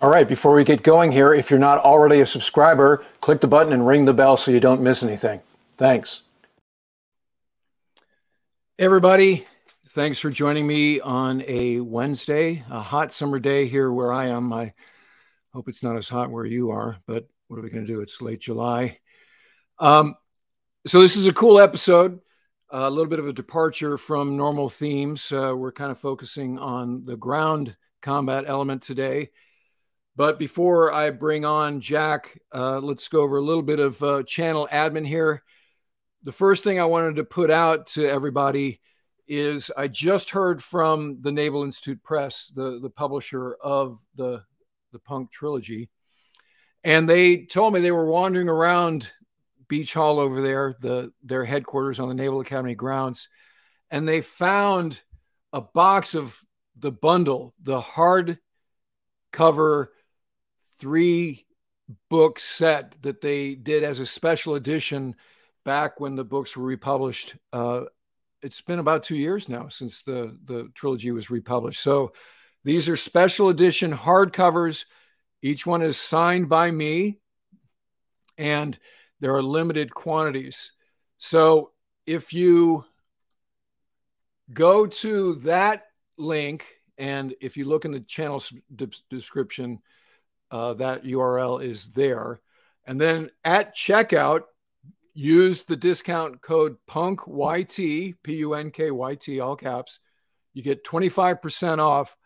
All right, before we get going here, if you're not already a subscriber, click the button and ring the bell so you don't miss anything. Thanks. Everybody, thanks for joining me on a Wednesday, a hot summer day here where I am. I hope it's not as hot where you are, but what are we going to do? It's late July. Um, so this is a cool episode, a little bit of a departure from normal themes. Uh, we're kind of focusing on the ground combat element today. But before I bring on Jack, uh, let's go over a little bit of uh, channel admin here. The first thing I wanted to put out to everybody is I just heard from the Naval Institute Press, the, the publisher of the, the Punk trilogy, and they told me they were wandering around Beach Hall over there, the their headquarters on the Naval Academy grounds, and they found a box of the bundle, the hard cover three book set that they did as a special edition back when the books were republished. Uh, it's been about two years now since the, the trilogy was republished. So these are special edition hardcovers. Each one is signed by me, and there are limited quantities. So if you go to that link, and if you look in the channel description, uh, that URL is there. And then at checkout, use the discount code PUNKYT, P U N K Y T, all caps. You get 25% off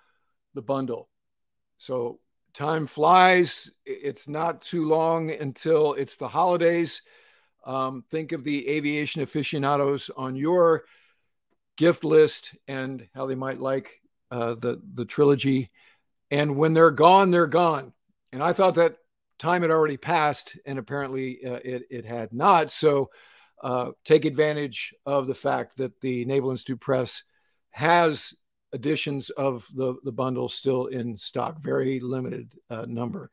the bundle. So time flies. It's not too long until it's the holidays. Um, think of the aviation aficionados on your gift list and how they might like uh, the the trilogy. And when they're gone, they're gone. And I thought that time had already passed, and apparently uh, it, it had not. So uh, take advantage of the fact that the Naval Institute Press has editions of the, the bundle still in stock, very limited uh, number.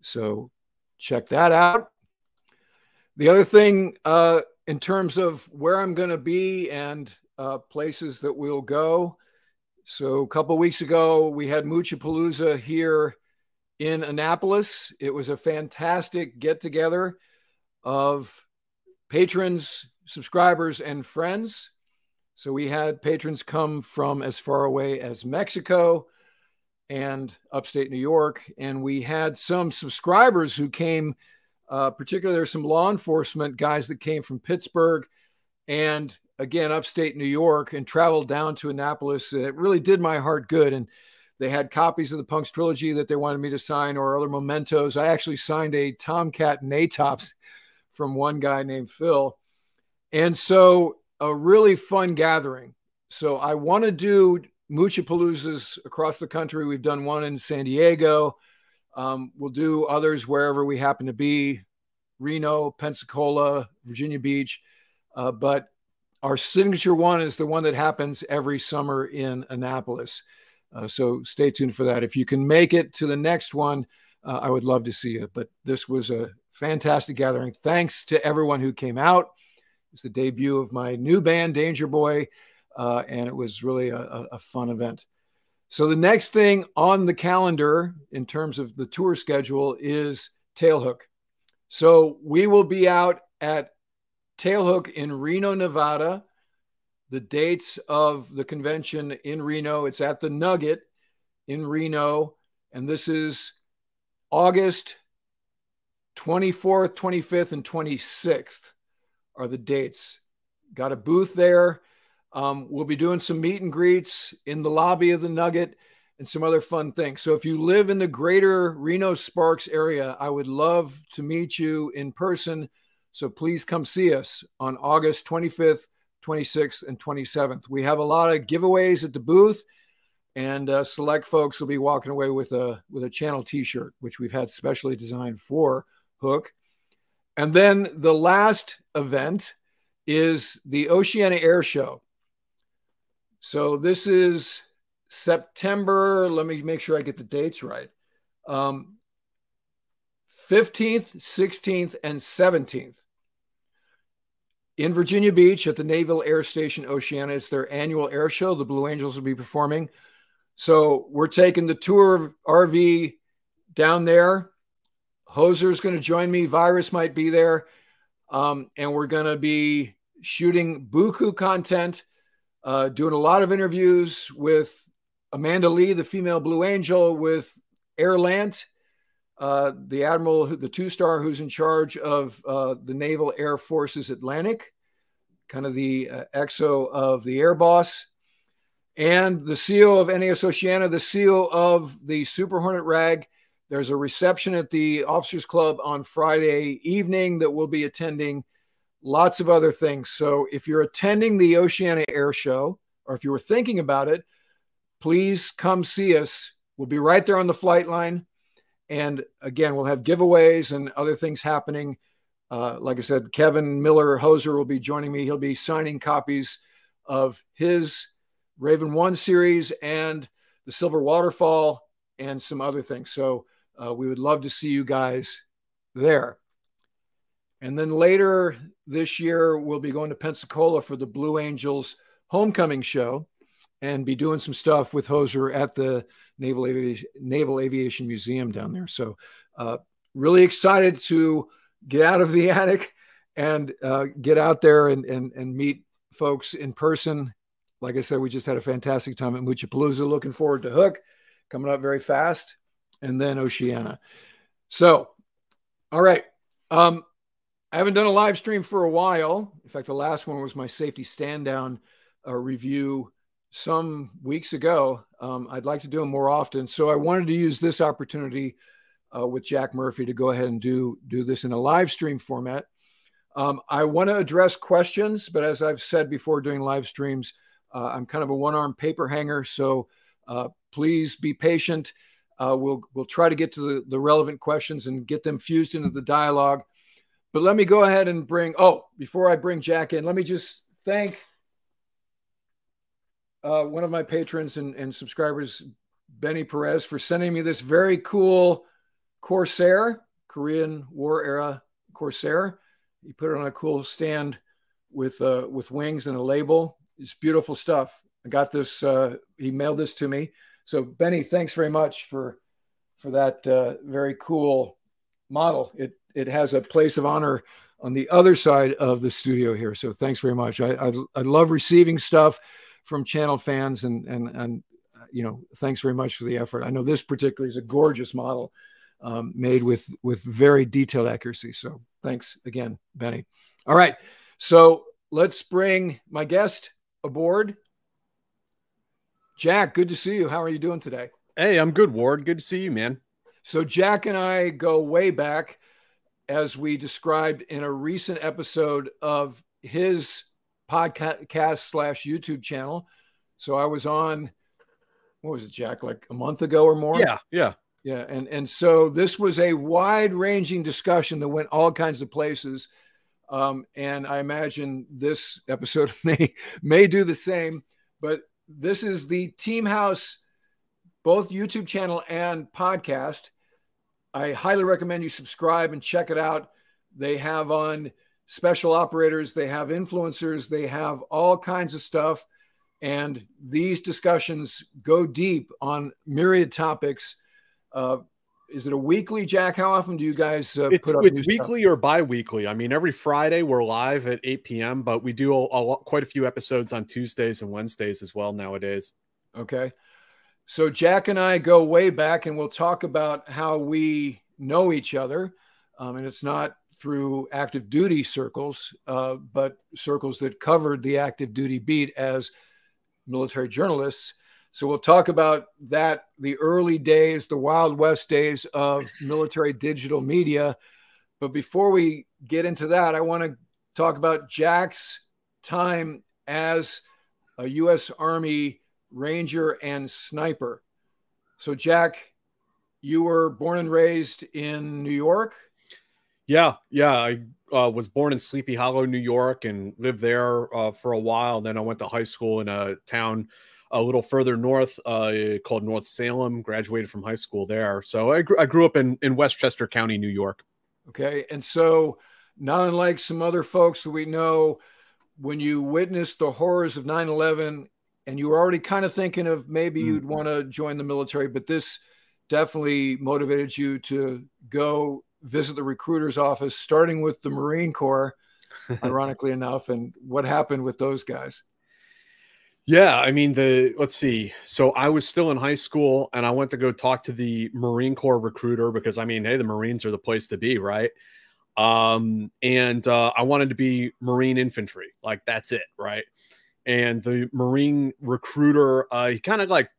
So check that out. The other thing, uh, in terms of where I'm going to be and uh, places that we'll go. So a couple weeks ago, we had Moochapalooza here in Annapolis. It was a fantastic get together of patrons, subscribers, and friends. So we had patrons come from as far away as Mexico and upstate New York. And we had some subscribers who came, uh, particularly there's some law enforcement guys that came from Pittsburgh and again, upstate New York and traveled down to Annapolis. And it really did my heart good. And they had copies of the Punks trilogy that they wanted me to sign or other mementos. I actually signed a Tomcat Natops from one guy named Phil. And so a really fun gathering. So I want to do Moochapaloozas across the country. We've done one in San Diego. Um, we'll do others wherever we happen to be Reno, Pensacola, Virginia Beach. Uh, but our signature one is the one that happens every summer in Annapolis. Uh, so stay tuned for that. If you can make it to the next one, uh, I would love to see you. But this was a fantastic gathering. Thanks to everyone who came out. It's the debut of my new band, Danger Boy, uh, and it was really a, a, fun event. So the next thing on the calendar in terms of the tour schedule is Tailhook. So we will be out at Tailhook in Reno, Nevada the dates of the convention in Reno. It's at the Nugget in Reno. And this is August 24th, 25th, and 26th are the dates. Got a booth there. Um, we'll be doing some meet and greets in the lobby of the Nugget and some other fun things. So if you live in the greater Reno Sparks area, I would love to meet you in person. So please come see us on August 25th 26th, and 27th. We have a lot of giveaways at the booth, and uh, select folks will be walking away with a with a channel T-shirt, which we've had specially designed for Hook. And then the last event is the Oceana Air Show. So this is September. Let me make sure I get the dates right. Um, 15th, 16th, and 17th in Virginia Beach at the Naval Air Station Oceana. It's their annual air show. The Blue Angels will be performing. So we're taking the tour of RV down there. Hoser's going to join me. Virus might be there. Um, and we're going to be shooting Buku content, uh, doing a lot of interviews with Amanda Lee, the female Blue Angel, with Air Lant, uh, the admiral, the two star who's in charge of uh, the Naval Air Forces Atlantic, kind of the uh, exo of the Air Boss, and the CEO of NAS Oceana, the CEO of the Super Hornet Rag. There's a reception at the Officers Club on Friday evening that we'll be attending. Lots of other things. So if you're attending the Oceana Air Show, or if you were thinking about it, please come see us. We'll be right there on the flight line. And again, we'll have giveaways and other things happening. Uh, like I said, Kevin Miller Hoser will be joining me. He'll be signing copies of his Raven One series and the Silver Waterfall and some other things. So uh, we would love to see you guys there. And then later this year, we'll be going to Pensacola for the Blue Angels homecoming show and be doing some stuff with Hoser at the Naval Aviation, Naval Aviation Museum down there. So, uh, really excited to get out of the attic and uh, get out there and, and, and meet folks in person. Like I said, we just had a fantastic time at Moochapalooza. Looking forward to Hook coming up very fast, and then Oceana. So, all right. Um, I haven't done a live stream for a while. In fact, the last one was my safety stand down uh, review some weeks ago. Um, I'd like to do them more often. So I wanted to use this opportunity uh, with Jack Murphy to go ahead and do, do this in a live stream format. Um, I want to address questions, but as I've said before doing live streams, uh, I'm kind of a one arm paper hanger. So uh, please be patient. Uh, we'll, we'll try to get to the, the relevant questions and get them fused into the dialogue. But let me go ahead and bring, oh, before I bring Jack in, let me just thank uh, one of my patrons and, and subscribers, Benny Perez, for sending me this very cool Corsair, Korean War era Corsair. He put it on a cool stand with uh, with wings and a label. It's beautiful stuff. I got this. Uh, he mailed this to me. So Benny, thanks very much for for that uh, very cool model. It it has a place of honor on the other side of the studio here. So thanks very much. I I, I love receiving stuff from channel fans and and and you know thanks very much for the effort. I know this particularly is a gorgeous model um, made with with very detailed accuracy. So thanks again benny. All right. So let's bring my guest aboard. Jack good to see you. How are you doing today? Hey i'm good ward. Good to see you man. So jack and i go way back as we described in a recent episode of his podcast slash YouTube channel. So I was on, what was it, Jack, like a month ago or more? Yeah, yeah. Yeah. And and so this was a wide ranging discussion that went all kinds of places. Um, and I imagine this episode may may do the same. But this is the Team House, both YouTube channel and podcast. I highly recommend you subscribe and check it out. They have on special operators, they have influencers, they have all kinds of stuff. And these discussions go deep on myriad topics. Uh, is it a weekly, Jack? How often do you guys uh, put up? It's weekly stuff? or bi-weekly. I mean, every Friday we're live at 8 p.m., but we do a, a, quite a few episodes on Tuesdays and Wednesdays as well nowadays. Okay. So Jack and I go way back, and we'll talk about how we know each other. Um, and it's not through active duty circles, uh, but circles that covered the active duty beat as military journalists. So we'll talk about that the early days, the Wild West days of military digital media. But before we get into that, I want to talk about Jack's time as a U.S. Army Ranger and sniper. So, Jack, you were born and raised in New York. Yeah, yeah. I uh, was born in Sleepy Hollow, New York, and lived there uh, for a while. Then I went to high school in a town a little further north uh, called North Salem. Graduated from high school there. So I, gr- I grew up in, in Westchester County, New York. Okay. And so, not unlike some other folks that we know, when you witnessed the horrors of 9 11 and you were already kind of thinking of maybe mm-hmm. you'd want to join the military, but this definitely motivated you to go visit the recruiter's office, starting with the Marine Corps, ironically enough, and what happened with those guys? Yeah, I mean the let's see. So I was still in high school and I went to go talk to the Marine Corps recruiter because I mean, hey, the Marines are the place to be, right? Um and uh I wanted to be Marine infantry. Like that's it, right? And the Marine recruiter uh he kind of like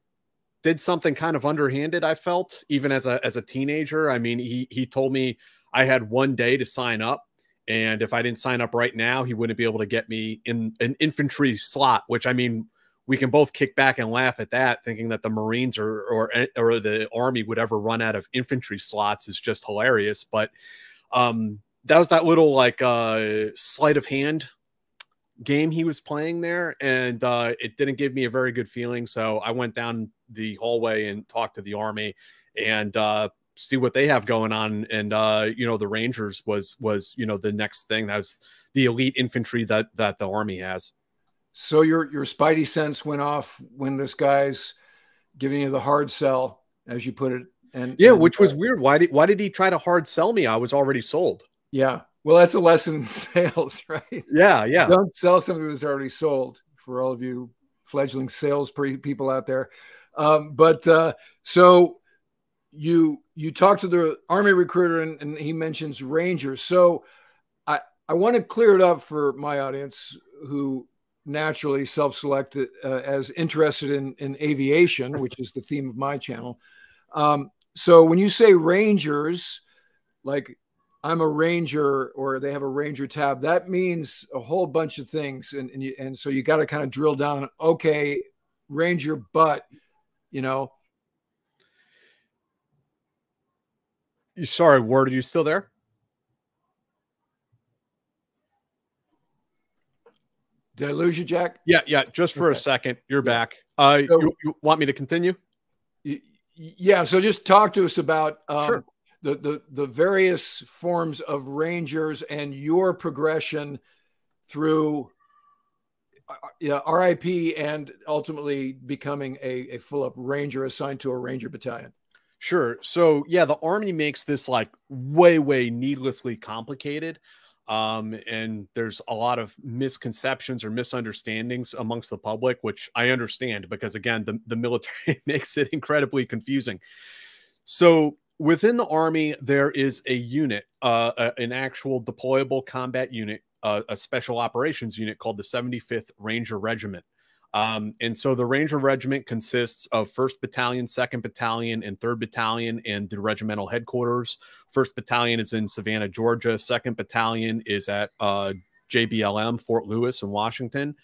did something kind of underhanded, I felt, even as a as a teenager. I mean, he he told me I had one day to sign up and if I didn't sign up right now, he wouldn't be able to get me in an infantry slot, which I mean, we can both kick back and laugh at that, thinking that the Marines or or or the Army would ever run out of infantry slots is just hilarious. But um, that was that little like uh, sleight of hand game he was playing there, and uh, it didn't give me a very good feeling. So I went down the hallway and talked to the Army, and uh, see what they have going on. And uh, you know, the Rangers was was you know the next thing that was the elite infantry that that the Army has. So your your spidey sense went off when this guy's giving you the hard sell, as you put it. And yeah, and, which was uh, weird. Why did why did he try to hard sell me? I was already sold. Yeah. Well, that's a lesson in sales, right? Yeah, yeah. Don't sell something that's already sold for all of you fledgling sales people out there. Um, but uh, so you you talk to the army recruiter and, and he mentions rangers. So I I want to clear it up for my audience who naturally self-selected uh, as interested in, in aviation, which is the theme of my channel. Um, so when you say rangers, like I'm a ranger or they have a ranger tab, that means a whole bunch of things. And, and, you, and so you got to kind of drill down, okay, ranger, but, you know. You sorry, Ward, are you still there? Did I lose you, Jack? Yeah, yeah. Just for okay. a second, you're yeah. back. Uh, so, you, you, want me to continue? Yeah. So just talk to us about um, sure. The, the the various forms of rangers and your progression through uh, yeah, RIP and ultimately becoming a, a full up ranger assigned to a ranger battalion. Sure. So yeah, the army makes this like way, way needlessly complicated. Um, and there's a lot of misconceptions or misunderstandings amongst the public, which I understand because again, the, the military makes it incredibly confusing. So within the army, there is a unit, uh, a, an actual deployable combat unit, uh, a special operations unit called the 75th Ranger Regiment. Um, and so the Ranger Regiment consists of 1st Battalion, 2nd Battalion, and 3rd Battalion and the regimental headquarters. 1st Battalion is in Savannah, Georgia. 2nd Battalion is at uh, JBLM, Fort Lewis in Washington.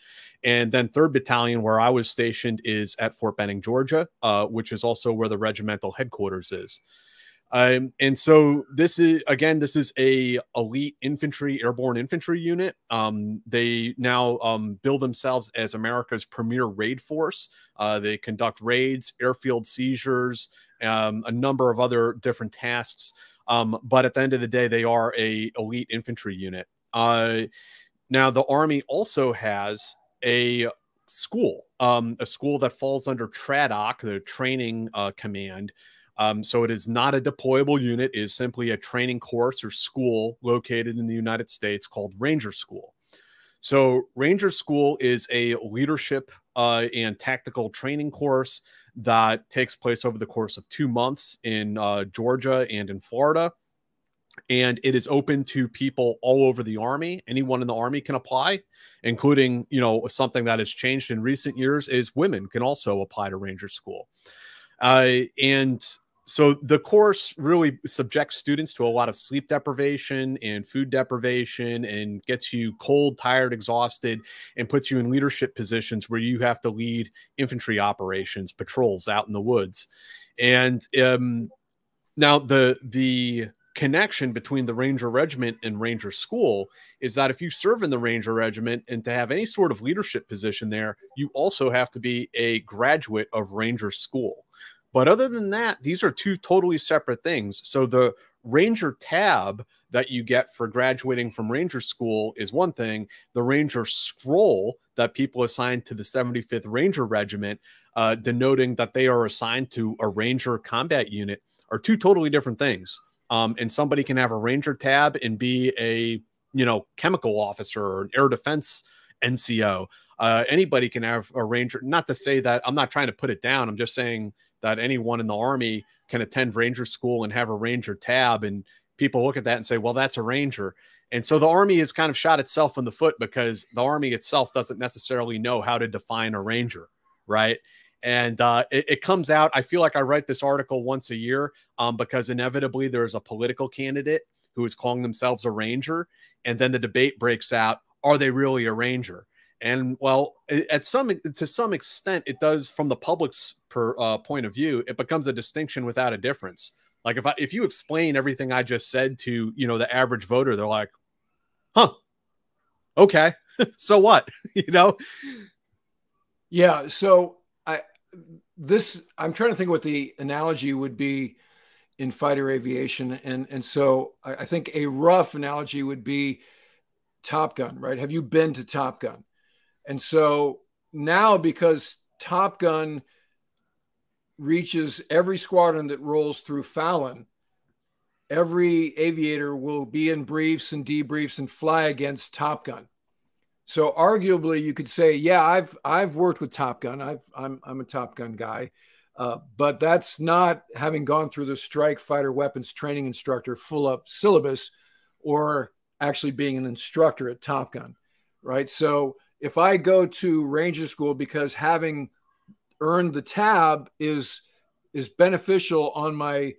And then 3rd Battalion, where I was stationed, is at Fort Benning, Georgia, uh, which is also where the regimental headquarters is. Um, and so this is again, this is a elite infantry, airborne infantry unit. Um, they now um, build themselves as America's premier raid force. Uh, they conduct raids, airfield seizures, um, a number of other different tasks. Um, but at the end of the day, they are a elite infantry unit. Uh, now, the Army also has a school, um, a school that falls under TRADOC, the Training uh, Command. Um, so it is not a deployable unit, it is simply a training course or school located in the United States called Ranger School. So Ranger School is a leadership uh, and tactical training course that takes place over the course of two months in uh, Georgia and in Florida. And it is open to people all over the Army. Anyone in the Army can apply, including, you know, something that has changed in recent years is women can also apply to Ranger School. Uh, and so the course really subjects students to a lot of sleep deprivation and food deprivation and gets you cold tired exhausted and puts you in leadership positions where you have to lead infantry operations patrols out in the woods. And um, now the the connection between the ranger regiment and ranger school is that if you serve in the ranger regiment and to have any sort of leadership position there you also have to be a graduate of ranger school But other than that, these are two totally separate things. So the Ranger tab that you get for graduating from Ranger school is one thing. The Ranger scroll that people assign to the 75th Ranger Regiment, uh, denoting that they are assigned to a Ranger combat unit, are two totally different things. Um, and somebody can have a Ranger tab and be a you know chemical officer or an air defense NCO. Uh, anybody can have a Ranger. Not to say that I'm not trying to put it down. I'm just saying that anyone in the Army can attend Ranger school and have a Ranger tab. And people look at that and say, well, that's a Ranger. And so the Army has kind of shot itself in the foot because the Army itself doesn't necessarily know how to define a Ranger, right? And uh, it, it, comes out. I feel like I write this article once a year um, because inevitably there's a political candidate who is calling themselves a Ranger. And then the debate breaks out are they really a Ranger? And well, at some to some extent, it does from the public's per, uh, point of view. It becomes a distinction without a difference. Like if I, if you explain everything I just said to you know the average voter, they're like, "Huh, okay, so what?" you know? Yeah. So I this I'm trying to think what the analogy would be in fighter aviation, and and so I, I think a rough analogy would be Top Gun, right? Have you been to Top Gun? And so now, because Top Gun reaches every squadron that rolls through Fallon, every aviator will be in briefs and debriefs and fly against Top Gun. So arguably, you could say, yeah, I've I've worked with Top Gun. I've I'm I'm a Top Gun guy, uh, but that's not having gone through the strike fighter weapons training instructor full up syllabus, or actually being an instructor at Top Gun, right? So if I go to Ranger School because having earned the tab is is beneficial on my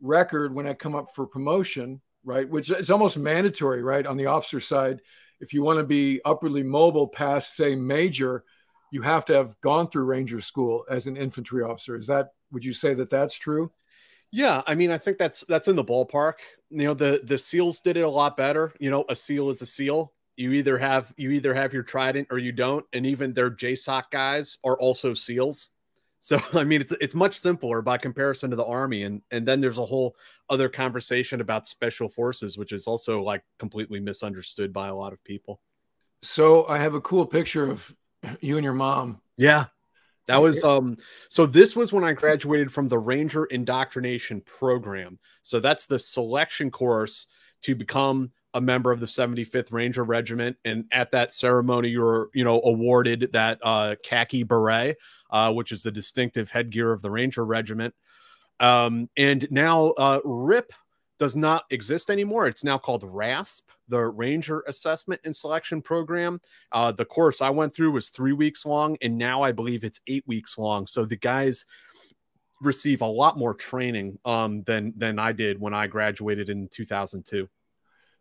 record when I come up for promotion, right? Which is almost mandatory, right? On the officer side, if you want to be upwardly mobile past, say, major, you have to have gone through Ranger School as an infantry officer. Is that would you say that that's true? Yeah, I mean, I think that's that's in the ballpark. You know, the the SEALs did it a lot better. You know, a SEAL is a SEAL. You either have you either have your Trident or you don't, and even their JSOC guys are also SEALs. So I mean, it's it's much simpler by comparison to the Army, and and then there's a whole other conversation about special forces, which is also like completely misunderstood by a lot of people. So I have a cool picture of you and your mom. Yeah, that was um so this was when I graduated from the Ranger Indoctrination program. So that's the selection course to become a member of the 75th Ranger Regiment and at that ceremony you were, you know, awarded that uh khaki beret, uh which is the distinctive headgear of the Ranger Regiment. Um and now uh RIP does not exist anymore. It's now called RASP the Ranger Assessment and Selection Program. Uh, the course I went through was three weeks long, and now I believe it's eight weeks long. So the guys receive a lot more training um, than than I did when I graduated in 2002.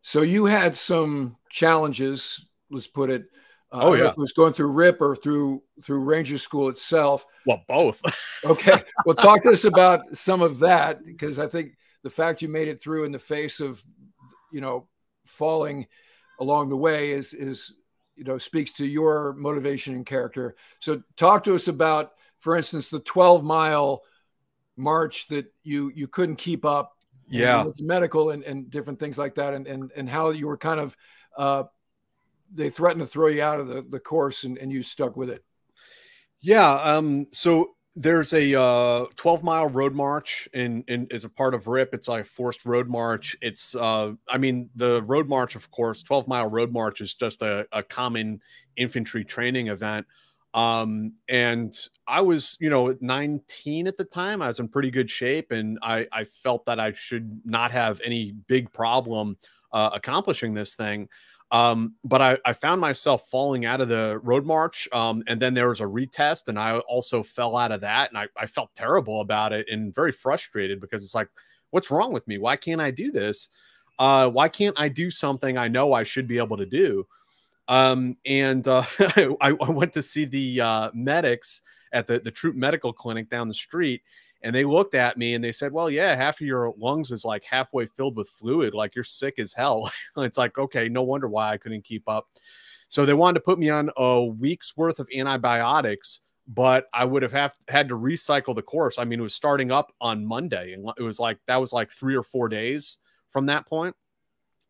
So you had some challenges. Let's put it. Uh, oh yeah, it was going through RIP or through through Ranger School itself. Well, both. okay, well, talk to us about some of that because I think the fact you made it through in the face of you know falling along the way is is you know speaks to your motivation and character. So talk to us about, for instance, the 12 mile march that you you couldn't keep up. Yeah, with medical and, and different things like that, and and and how you were kind of uh, they threatened to throw you out of the, the course and, and you stuck with it. Yeah. Um, so there's a uh, 12 mile road march in, in as a part of rip it's like a forced road march it's uh, i mean the road march of course 12 mile road march is just a, a common infantry training event um, and i was you know 19 at the time i was in pretty good shape and i i felt that i should not have any big problem uh, accomplishing this thing um, but I, I, found myself falling out of the road march. Um, and then there was a retest, and I also fell out of that. And I, I felt terrible about it and very frustrated because it's like, what's wrong with me? Why can't I do this? Uh, why can't I do something I know I should be able to do? Um, and uh, I, I, went to see the uh, medics at the, the troop medical clinic down the street and they looked at me and they said, Well, yeah, half of your lungs is like halfway filled with fluid. Like you're sick as hell. it's like, okay, no wonder why I couldn't keep up. So they wanted to put me on a week's worth of antibiotics but I would have, have had to recycle the course. I mean, it was starting up on Monday, and it was like that was like three or four days from that point.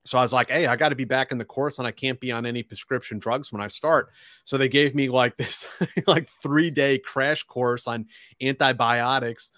So I was like, hey, I got to be back in the course and I can't be on any prescription drugs when I start. So they gave me like this like three day crash course on antibiotics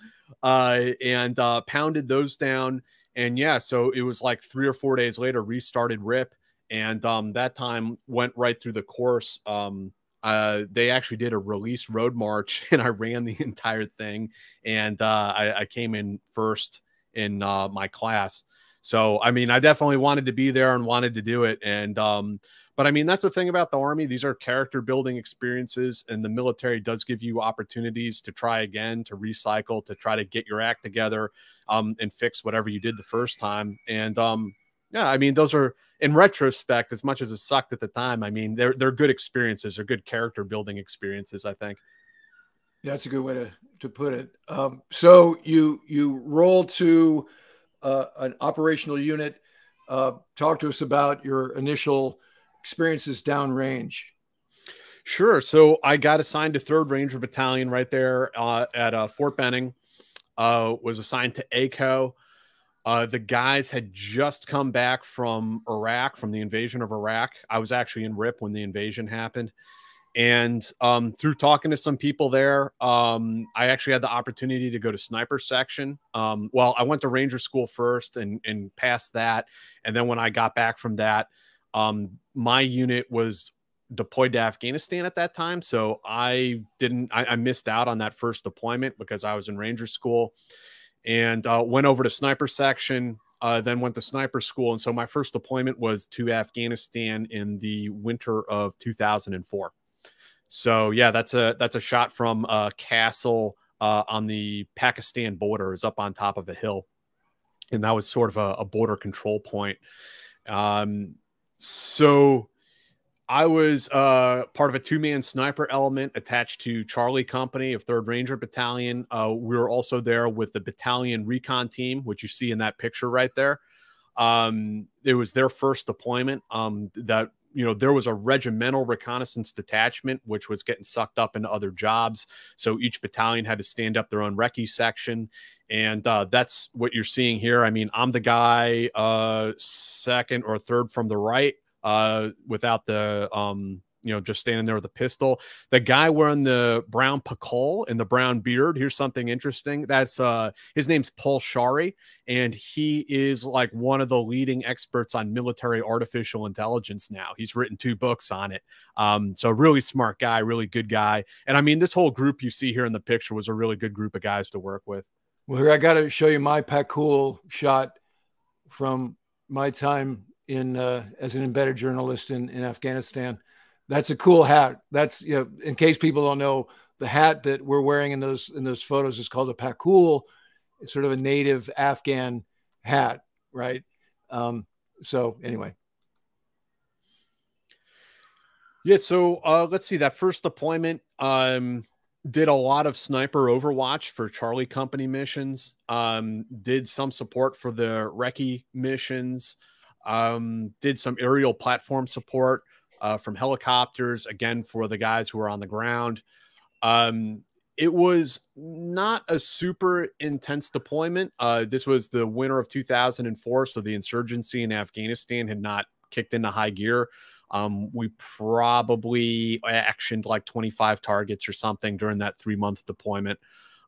uh, and uh, pounded those down. And yeah, so it was like three or four days later, restarted RIP. And um, that time went right through the course. Um, uh, they actually did a release road march and I ran the entire thing. And uh, I, I, came in first in uh, my class. So, I mean, I definitely wanted to be there and wanted to do it. And, um, but I mean, that's the thing about the Army. These are character building experiences, and the military does give you opportunities to try again, to recycle, to try to get your act together um, and fix whatever you did the first time. And, um, yeah, I mean, those are in retrospect, as much as it sucked at the time, I mean, they're, they're good experiences, they're good character building experiences, I think. That's a good way to, to put it. Um, so you you roll to uh, an operational unit. Uh, talk to us about your initial experiences downrange. Sure. So I got assigned to Third Ranger Battalion right there uh, at uh, Fort Benning. Uh, was assigned to ACO. Uh, the guys had just come back from Iraq, from the invasion of Iraq. I was actually in RIP when the invasion happened. And um, through talking to some people there, um, I actually had the opportunity to go to sniper section. Um, well, I went to ranger school first and, and passed that. And then when I got back from that, um, my unit was deployed to Afghanistan at that time. So I didn't, I, I, missed out on that first deployment because I was in ranger school and uh, went over to sniper section. Uh, then went to sniper school. And so my first deployment was to Afghanistan in the winter of 2004. So yeah, that's a that's a shot from a castle uh, on the Pakistan border, is up on top of a hill, and that was sort of a, a border control point. Um, so I was uh, part of a two man sniper element attached to Charlie Company of 3rd Ranger Battalion. Uh, we were also there with the battalion recon team, which you see in that picture right there. Um, it was their first deployment. Um, that you know there was a regimental reconnaissance detachment which was getting sucked up into other jobs. So each battalion had to stand up their own recce section. And uh, that's what you're seeing here. I mean i'm the guy uh, second or third from the right uh, without the um, you know, just standing there with a pistol. The guy wearing the brown pakol and the brown beard. Here's something interesting. That's uh his name's Paul Scharre, and he is like one of the leading experts on military artificial intelligence now. He's written two books on it. Um, so really smart guy, really good guy. And I mean, this whole group you see here in the picture was a really good group of guys to work with. Well, here I got to show you my pakol shot from my time in uh, as an embedded journalist in, in Afghanistan. That's a cool hat. That's you know, in case people don't know, the hat that we're wearing in those in those photos is called a pakol. Sort of a native Afghan hat, right? Um, so anyway. Yeah, so uh, let's see that first deployment. Um, did a lot of sniper overwatch for Charlie Company missions. Um, did some support for the Recce missions. Um, did some aerial platform support uh, from helicopters, again, for the guys who are on the ground. Um, it was not a super intense deployment. Uh, this was the winter of 2004, so the insurgency in Afghanistan had not kicked into high gear. Um, we probably actioned like 25 targets or something during that three month deployment.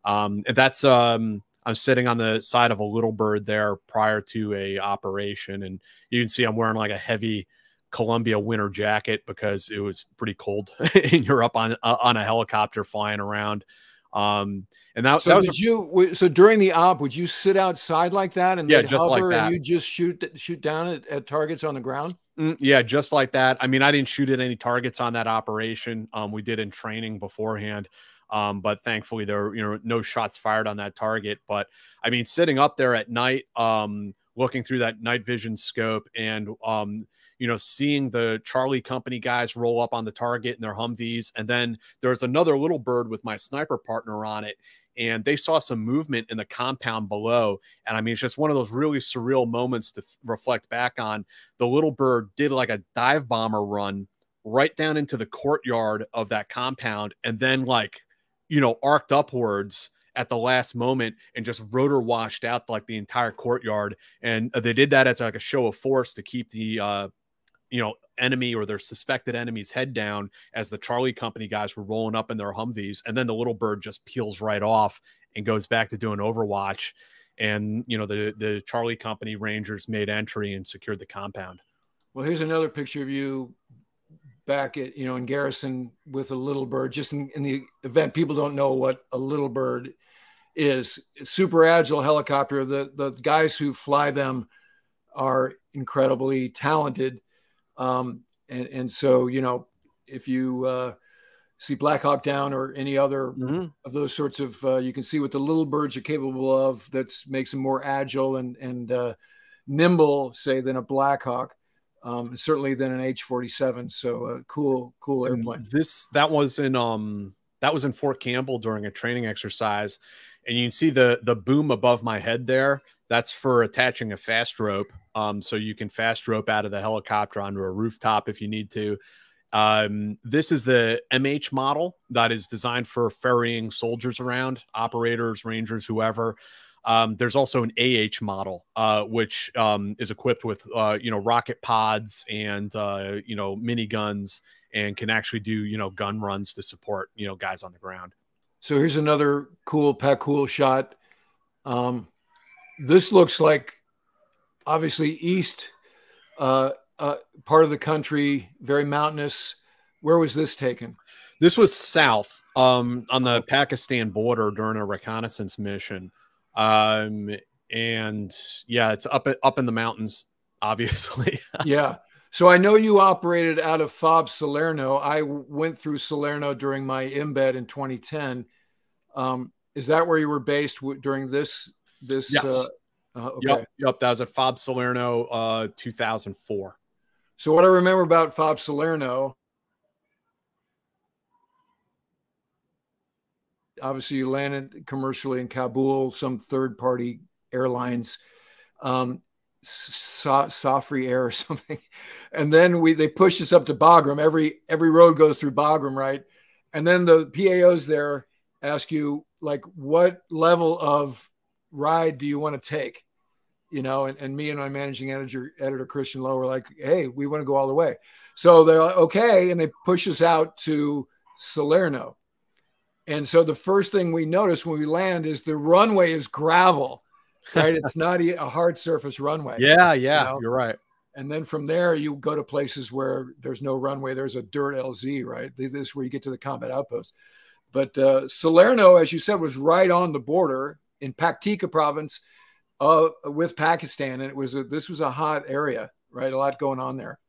Um, that's um, I'm sitting on the side of a little bird there prior to a operation, and you can see I'm wearing like a heavy Columbia winter jacket because it was pretty cold and you're up on uh, on a helicopter flying around. Um, and that, so that was you so during the op would you sit outside like that and yeah, just like that. and you just shoot shoot down at, at targets on the ground? Mm, yeah, just like that. I mean, I didn't shoot at any targets on that operation. Um, we did in training beforehand. Um, but thankfully there were you know no shots fired on that target. But I mean, sitting up there at night, um, looking through that night vision scope and um, you know, seeing the Charlie Company guys roll up on the target in their Humvees. And then there's another little bird with my sniper partner on it. And they saw some movement in the compound below. And I mean, it's just one of those really surreal moments to reflect back on. The little bird did like a dive bomber run right down into the courtyard of that compound and then like you know, arced upwards at the last moment and just rotor washed out like the entire courtyard. And they did that as like a show of force to keep the, uh, you know, enemy or their suspected enemy's head down as the Charlie Company guys were rolling up in their Humvees. And then the little bird just peels right off and goes back to doing Overwatch. And, you know, the, the Charlie Company Rangers made entry and secured the compound. Well, here's another picture of you back at you know in Garrison with a little bird. Just in, in the event people don't know what a little bird is, super agile helicopter. The the guys who fly them are incredibly talented, um, and and so you know if you uh, see Black Hawk Down or any other mm-hmm. of those sorts of, uh, you can see what the little birds are capable of. That makes them more agile and and uh, nimble, say, than a Black Hawk um, certainly than an H-47. So a uh, cool, cool airplane. This that was in um that was in Fort Campbell during a training exercise, and you can see the the boom above my head there. That's for attaching a fast rope, um, so you can fast rope out of the helicopter onto a rooftop if you need to. Um, this is the MH model that is designed for ferrying soldiers around, operators, rangers, whoever. Um, there's also an AH model, uh, which um, is equipped with uh, you know rocket pods and uh, you know mini guns and can actually do you know gun runs to support you know guys on the ground. So here's another cool pakol shot. Um, this looks like obviously east uh, uh, part of the country, very mountainous. Where was this taken? This was south um, on the Pakistan border during a reconnaissance mission. Um, and yeah, it's up up in the mountains, obviously. yeah. So I know you operated out of FOB Salerno. I went through Salerno during my embed in 2010. Um, is that where you were based during this? This? Yes. Uh, uh, okay. Yep. Yep. That was at FOB Salerno, uh, 2004. So what I remember about FOB Salerno obviously you landed commercially in Kabul, some third party airlines, um, Safri Air or something. And then we they pushed us up to Bagram. Every every road goes through Bagram, right? And then the PAOs there ask you like what level of ride do you want to take? You know, and, and me and my managing editor editor Christian Lowe were like, hey, we want to go all the way. So they're like, okay, and they push us out to Salerno. And so the first thing we notice when we land is the runway is gravel, right? it's not a hard surface runway. Yeah, yeah, you know? you're right. And then from there, you go to places where there's no runway. There's a dirt LZ, right? This is where you get to the combat outpost. But uh, Salerno, as you said, was right on the border in Paktika province uh, with Pakistan, and it was a, this was a hot area, right? A lot going on there.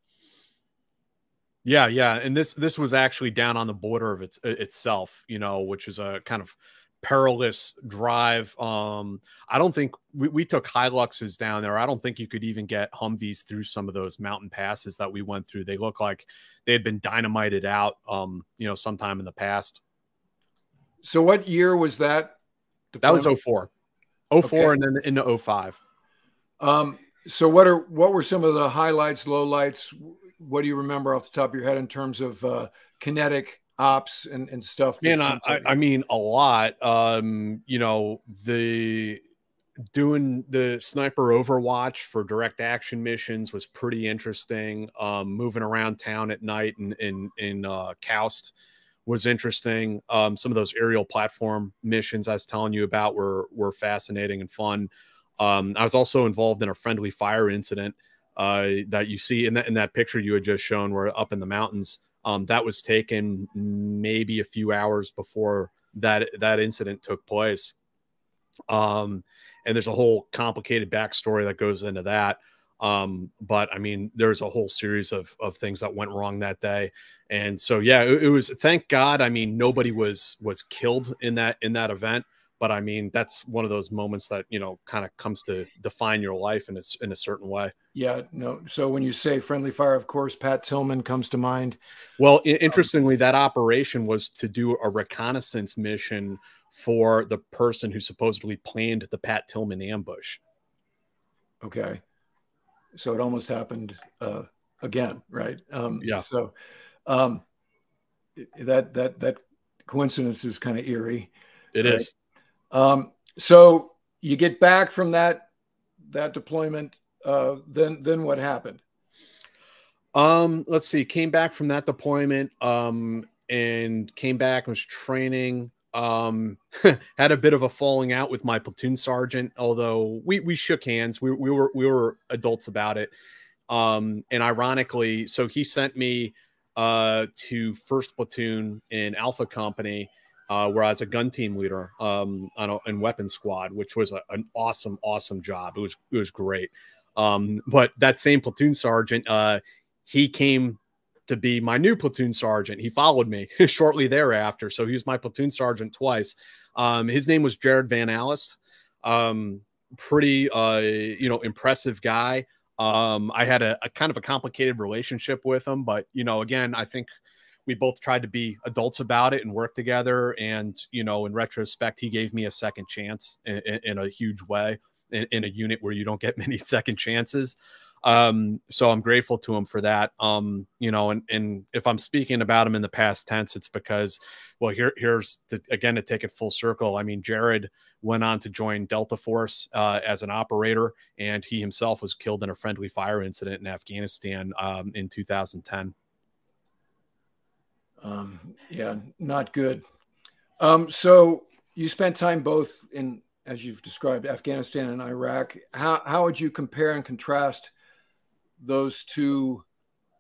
Yeah, yeah, and this this was actually down on the border of its itself, you know, which is a kind of perilous drive. Um, I don't think we, we took Hiluxes down there. I don't think you could even get Humvees through some of those mountain passes that we went through. They look like they had been dynamited out, um, you know, sometime in the past. So what year was that? Deployment? That was 04. 04 okay. and then into 05. Um, so what are what were some of the highlights, lowlights? what do you remember off the top of your head in terms of uh, kinetic ops and, and stuff? Man, I, I, mean, a lot. Um, you know, the doing the sniper overwatch for direct action missions was pretty interesting. Um, moving around town at night in in, in uh, Khost was interesting. Um, some of those aerial platform missions I was telling you about were were fascinating and fun. Um, I was also involved in a friendly fire incident uh, that you see in that in that picture you had just shown, where up in the mountains. Um, that was taken maybe a few hours before that that incident took place. Um, and there's a whole complicated backstory that goes into that. Um, but I mean, there's a whole series of of things that went wrong that day, and so yeah, it, it was. Thank God. I mean, nobody was was killed in that in that event but I mean, that's one of those moments that you know kind of comes to define your life in a, in a certain way. Yeah, no. So when you say friendly fire, of course, Pat Tillman comes to mind. Well, interestingly, um, that operation was to do a reconnaissance mission for the person who supposedly planned the Pat Tillman ambush. Okay, so it almost happened uh, again, right? Um, yeah. So um, that that that coincidence is kind of eerie. It right? is. Um, so you get back from that that deployment. Uh, then then what happened? Um, let's see. Came back from that deployment. Um, and came back and was training. Um, had a bit of a falling out with my platoon sergeant, although we we shook hands. We we were we were adults about it. Um, and ironically, so he sent me uh to first platoon in Alpha Company uh, where I was a gun team leader um, on a, in squad, which was a, an awesome, awesome job. It was it was great. Um, but that same platoon sergeant, uh, he came to be my new platoon sergeant. He followed me shortly thereafter, so he was my platoon sergeant twice. Um, his name was Jared Van Aalst. Um, pretty, uh, you know, impressive guy. Um, I had a, a kind of a complicated relationship with him, but you know, again, I think we both tried to be adults about it and work together. And, you know, in retrospect, he gave me a second chance in, in, in a huge way in, in, a unit where you don't get many second chances. Um, so I'm grateful to him for that. Um, you know, and, and if I'm speaking about him in the past tense, it's because, well, here, here's to, again, to take it full circle. I mean, Jared went on to join Delta Force uh, as an operator, and he himself was killed in a friendly fire incident in Afghanistan um, in 2010. Um, yeah, not good. Um, so you spent time both in, as you've described, Afghanistan and Iraq. How, how would you compare and contrast those two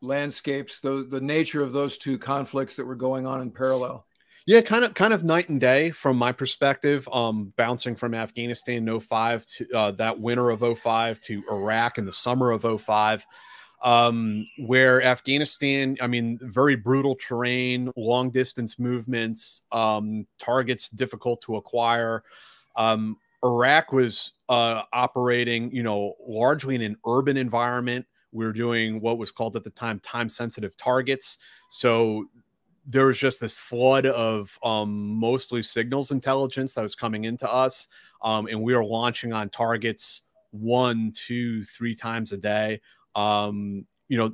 landscapes, the, the nature of those two conflicts that were going on in parallel? Yeah, kind of kind of night and day from my perspective. Um, bouncing from Afghanistan 05 to uh, that winter of 05 to Iraq in the summer of 05 um, where Afghanistan, I mean, very brutal terrain, long distance movements, um, targets difficult to acquire. Um, Iraq was uh, operating, you know, largely in an urban environment. We were doing what was called at the time time sensitive targets. So there was just this flood of um, mostly signals intelligence that was coming into us. Um, and we were launching on targets one, two, three times a day um, you know,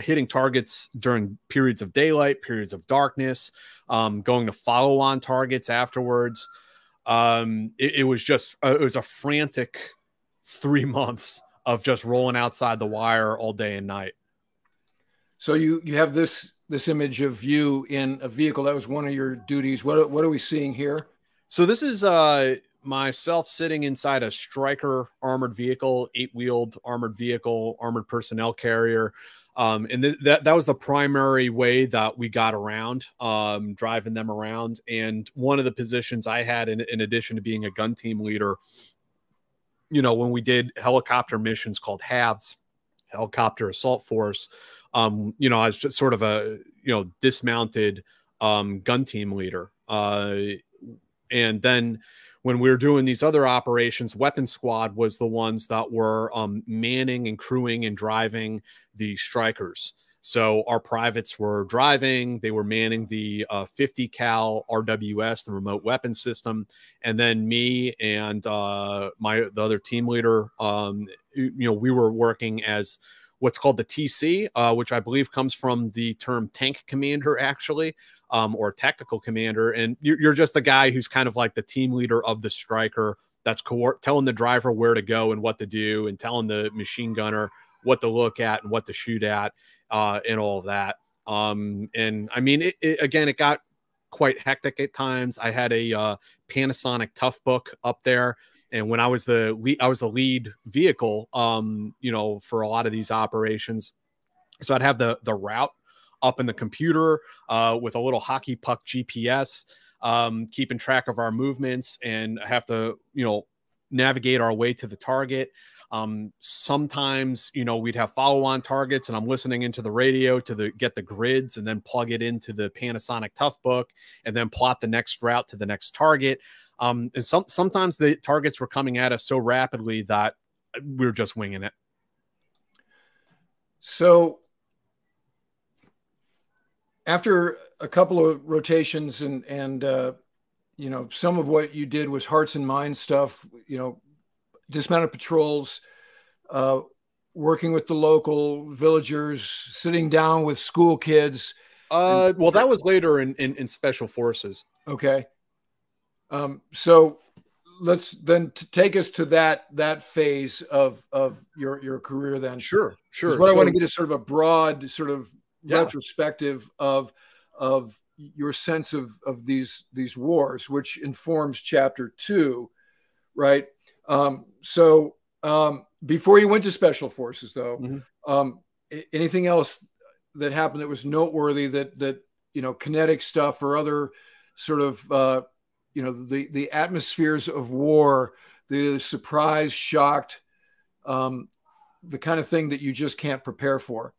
hitting targets during periods of daylight, periods of darkness, um, going to follow on targets afterwards. Um, it, it was just, uh, it was a frantic three months of just rolling outside the wire all day and night. So you you have this this image of you in a vehicle that was one of your duties. What what are we seeing here? So this is uh myself sitting inside a Stryker armored vehicle, eight wheeled armored vehicle, armored personnel carrier. Um, and th- that that was the primary way that we got around, um, driving them around. And one of the positions I had, in, in addition to being a gun team leader, you know, when we did helicopter missions called HAVs, helicopter assault force, um, you know, I was just sort of a you know dismounted um, gun team leader, uh, and then when we were doing these other operations, Weapon Squad was the ones that were um, manning and crewing and driving the Strykers. So our privates were driving, they were manning the uh, 50 cal RWS, the remote weapon system, and then me and uh, my the other team leader, um, you know, we were working as what's called the TC, uh, which I believe comes from the term tank commander, actually um, or tactical commander, and you're, just the guy who's kind of like the team leader of the Stryker that's telling the driver where to go and what to do, and telling the machine gunner what to look at and what to shoot at, uh, and all of that. Um, and I mean, it, it, again, it got quite hectic at times. I had a uh, Panasonic Toughbook up there, and when I was the lead, I was the lead vehicle, um, you know, for a lot of these operations. So I'd have the the route up in the computer uh, with a little hockey puck GPS, um, keeping track of our movements and have to, you know, navigate our way to the target. Um, sometimes, you know, we'd have follow on targets and I'm listening into the radio to the, get the grids and then plug it into the Panasonic Toughbook and then plot the next route to the next target. Um, and some, sometimes the targets were coming at us so rapidly that we were just winging it. So after a couple of rotations and and uh, you know some of what you did was hearts and minds stuff you know dismounted patrols uh, working with the local villagers sitting down with school kids Uh, well, that was later in, in, in special forces. Okay. Um, so let's then take us to that that phase of of your your career. Then sure, sure. What so, I want to get is sort of a broad sort of yeah. retrospective of of your sense of of these these wars, which informs chapter two, right? Um, so um, before you went to special forces, though, mm-hmm. um, anything else that happened that was noteworthy that that you know kinetic stuff or other sort of uh, you know the the atmospheres of war, the surprise, shocked, um, the kind of thing that you just can't prepare for.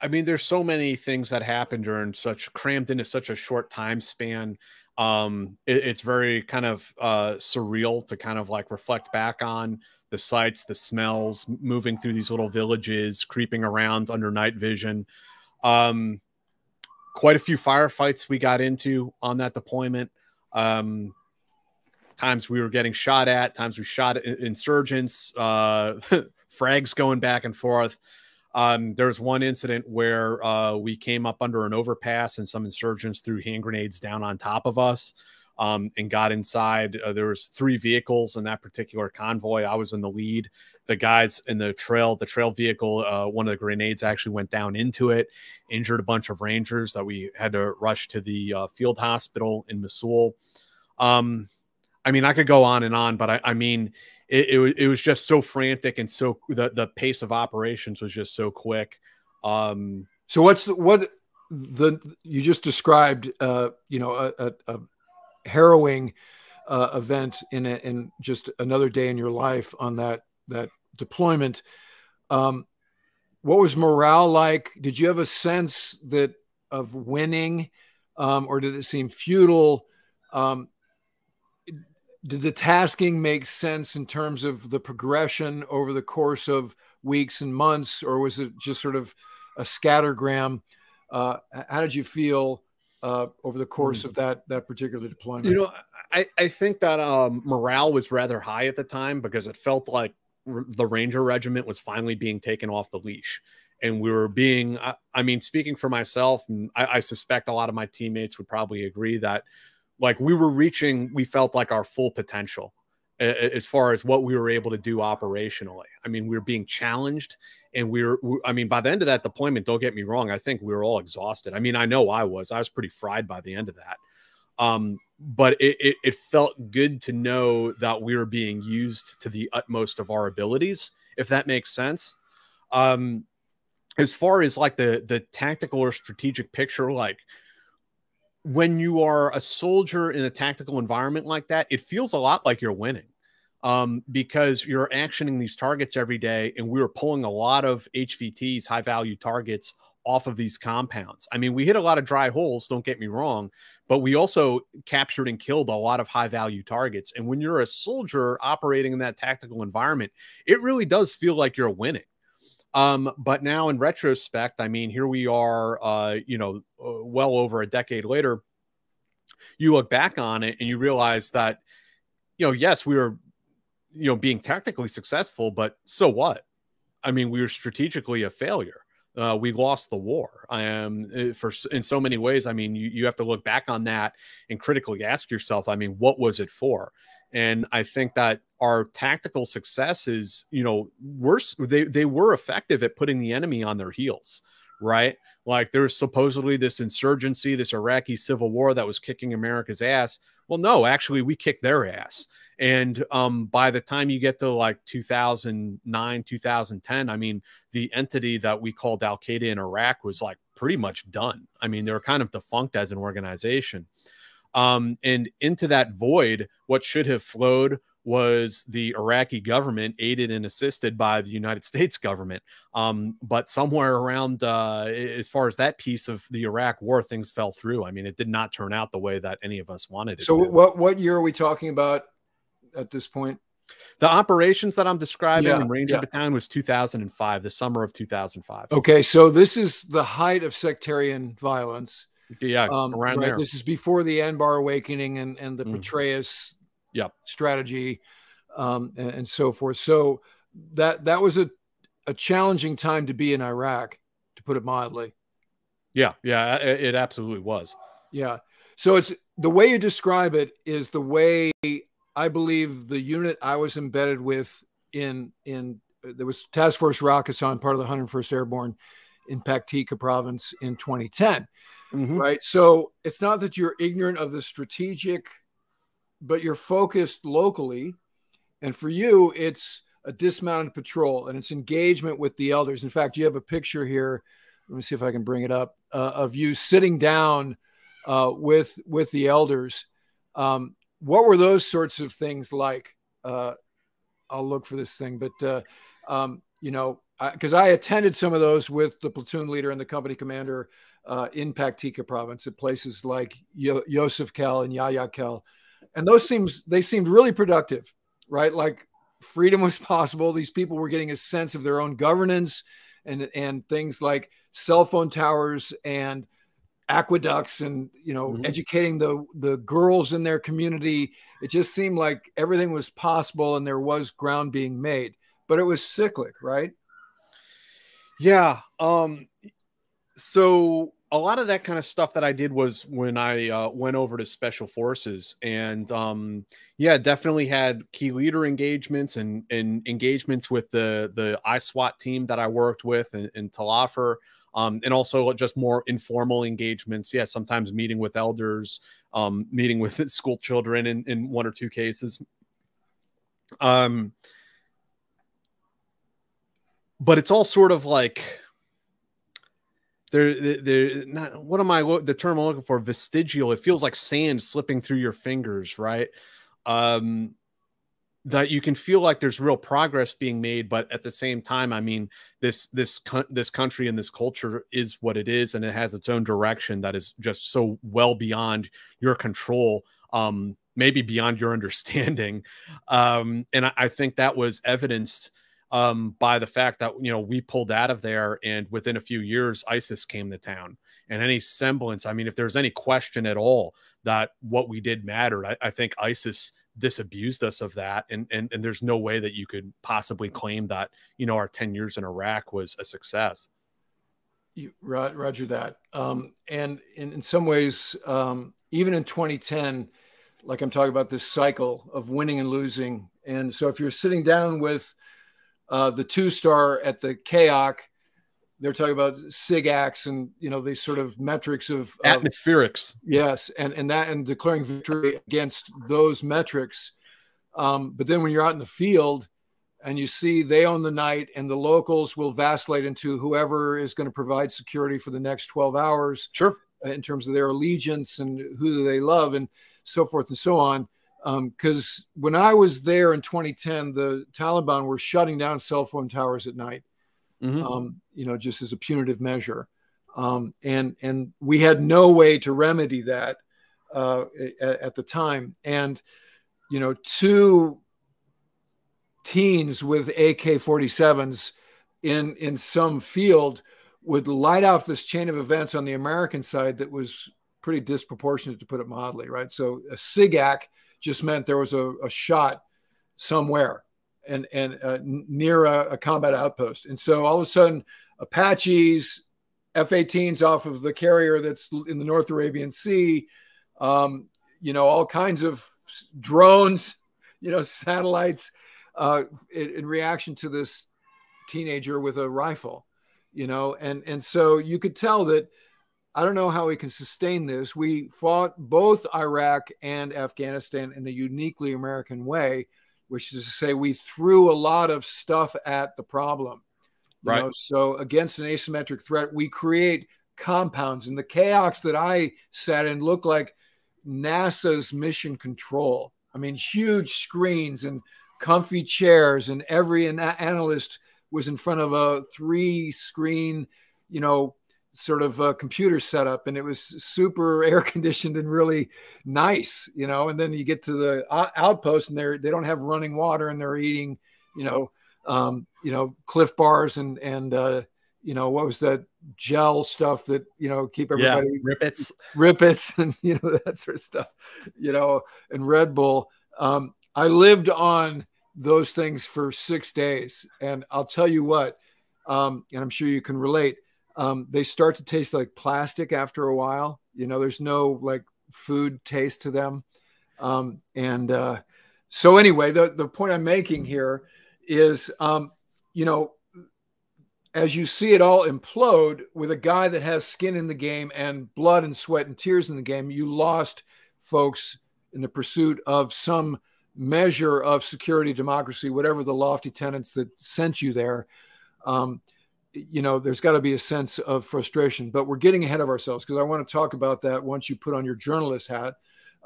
I mean, there's so many things that happen during such crammed into such a short time span. Um, it, it's very kind of uh, surreal to kind of like reflect back on the sights, the smells, moving through these little villages, creeping around under night vision. Um, quite a few firefights we got into on that deployment. Um, times we were getting shot at, times we shot at insurgents, uh, frags going back and forth. Um, there was one incident where uh, we came up under an overpass and some insurgents threw hand grenades down on top of us um, and got inside. Uh, there was three vehicles in that particular convoy. I was in the lead. The guys in the trail, the trail vehicle, uh, one of the grenades actually went down into it, injured a bunch of rangers that we had to rush to the uh, field hospital in Mosul. Um, I mean, I could go on and on, but I, I mean, it, it, it, was just so frantic and so the, the pace of operations was just so quick. Um, so what's the, what the you just described? Uh, you know, a, a, a harrowing uh, event in a, in just another day in your life on that that deployment. Um, what was morale like? Did you have a sense that of winning, um, or did it seem futile? Um, did the tasking make sense in terms of the progression over the course of weeks and months, or was it just sort of a scattergram? Uh, how did you feel uh, over the course of that that particular deployment? You know, I, I think that um, morale was rather high at the time because it felt like the Ranger Regiment was finally being taken off the leash. And we were being, I, I mean, speaking for myself, and I, I suspect a lot of my teammates would probably agree that like we were reaching, we felt like our full potential as far as what we were able to do operationally. I mean, we were being challenged and we were, I mean, by the end of that deployment, don't get me wrong, I think we were all exhausted. I mean, I know I was, I was pretty fried by the end of that. Um, but it, it, it felt good to know that we were being used to the utmost of our abilities, if that makes sense. Um, as far as like the the tactical or strategic picture, like when you are a soldier in a tactical environment like that, it feels a lot like you're winning um, because you're actioning these targets every day. And we were pulling a lot of HVTs, high value targets, off of these compounds. I mean, we hit a lot of dry holes, don't get me wrong, but we also captured and killed a lot of high value targets. And when you're a soldier operating in that tactical environment, it really does feel like you're winning. Um, but now in retrospect, I mean, here we are, uh, you know, uh, well over a decade later. You look back on it and you realize that, you know, yes, we were, you know, being tactically successful, but so what? I mean, we were strategically a failure. Uh, we lost the war. I am eh, for in so many ways. I mean, you, you have to look back on that and critically ask yourself. I mean, what was it for? And I think that our tactical successes, you know, were they they were effective at putting the enemy on their heels, right? Like there's supposedly this insurgency, this Iraqi civil war that was kicking America's ass. Well, no, actually, we kicked their ass. And um, by the time you get to like 2009, 2010, I mean, the entity that we called Al Qaeda in Iraq was like pretty much done. I mean, they were kind of defunct as an organization. Um, and into that void, what should have flowed was the Iraqi government, aided and assisted by the United States government. Um, but somewhere around, uh, as far as that piece of the Iraq war, things fell through. I mean, it did not turn out the way that any of us wanted it. So, to. what what year are we talking about at this point? The operations that I'm describing yeah, in Ranger yeah. Battalion was 2005, the summer of 2005. Okay, so this is the height of sectarian violence. Yeah, um, around right? there. This is before the Anbar awakening and and the mm. Petraeus yep. strategy um, and, and, so forth. So that that was a a challenging time to be in Iraq, to put it mildly. Yeah, yeah, it, it absolutely was. Yeah. So it's the way you describe it is the way I believe the unit I was embedded with in in there was Task Force Rakkasan, part of the 101st Airborne in Paktika province in 2010. Mm-hmm. Right. So it's not that you're ignorant of the strategic, but you're focused locally. And for you, it's a dismounted patrol and it's engagement with the elders. In fact, you have a picture here. Let me see if I can bring it up uh, of you sitting down uh, with with the elders. Um, what were those sorts of things like? Uh, I'll look for this thing, but uh, um, you know, because I, I, attended some of those with the platoon leader and the company commander uh, in Paktika province at places like Yo- Yousef Khel and Yahya Khel, and those seems they seemed really productive, right? Like freedom was possible. These people were getting a sense of their own governance and and things like cell phone towers and aqueducts and you know mm-hmm. educating the the girls in their community it just seemed like everything was possible and there was ground being made but it was cyclic right yeah um so a lot of that kind of stuff that I did was when I uh, went over to special forces and um, yeah, definitely had key leader engagements and, and engagements with the, the ISWAT team that I worked with in Talafar. Um, and also just more informal engagements. Yeah, sometimes meeting with elders, um, meeting with school children in, in one or two cases. Um, but it's all sort of like, they're they're not what am i the term i'm looking for? Vestigial. It feels like sand slipping through your fingers right? Um that you can feel like there's real progress being made but at the same time i mean this this this country and this culture is what it is and it has its own direction that is just so well beyond your control um maybe beyond your understanding. Um and I, I think that was evidenced um, by the fact that you know we pulled out of there, and within a few years, ISIS came to town. And any semblance, I mean, if there's any question at all that what we did mattered, I, I think ISIS disabused us of that, and, and and there's no way that you could possibly claim that you know our 10 years in Iraq was a success. You, Roger that. Um, and in, in some ways, um, even in 2010, like I'm talking about this cycle of winning and losing. And so if you're sitting down with uh, the two star at the KAOK, they're talking about SIGACTs and you know these sort of metrics of, of atmospherics. Yes, and and that and declaring victory against those metrics. Um, but then when you're out in the field and you see they own the night and the locals will vacillate into whoever is going to provide security for the next 12 hours. Sure. In terms of their allegiance and who do they love and so forth and so on because um, when I was there in 2010, the Taliban were shutting down cell phone towers at night, mm-hmm. um, you know, just as a punitive measure, um, and and we had no way to remedy that uh, at, at, the time, and you know, two teens with AK-47s in in some field would light off this chain of events on the American side that was pretty disproportionate, to put it mildly, right? So a SIGACT just meant there was a, a shot somewhere and and uh, near a, a, combat outpost. And so all of a sudden, Apaches, F-18s off of the carrier that's in the North Arabian Sea, um, you know, all kinds of drones, you know, satellites, uh, in, in reaction to this teenager with a rifle, you know, and and so you could tell that I don't know how we can sustain this. We fought both Iraq and Afghanistan in a uniquely American way, which is to say, we threw a lot of stuff at the problem. Right. Know? So, against an asymmetric threat, we create compounds. And the chaos that I sat in looked like NASA's mission control. I mean, huge screens and comfy chairs, and every analyst was in front of a three screen, you know, sort of a computer setup and it was super air conditioned and really nice you know and then you get to the outpost and they're they don't have running water and they're eating you know um, you know Clif bars and and uh, you know what was that gel stuff that you know keep everybody yeah, Rip-Its Rip-Its and you know that sort of stuff you know and red bull. Um, i lived on those things for six days and i'll tell you what um, and i'm sure you can relate um, they start to taste like plastic after a while. You know, there's no like food taste to them. Um, and uh, so, anyway, the, the point I'm making here is, um, you know, as you see it all implode with a guy that has skin in the game and blood and sweat and tears in the game, you lost folks in the pursuit of some measure of security, democracy, whatever the lofty tenets that sent you there. Um, you know, there's got to be a sense of frustration, but we're getting ahead of ourselves because I want to talk about that once you put on your journalist hat.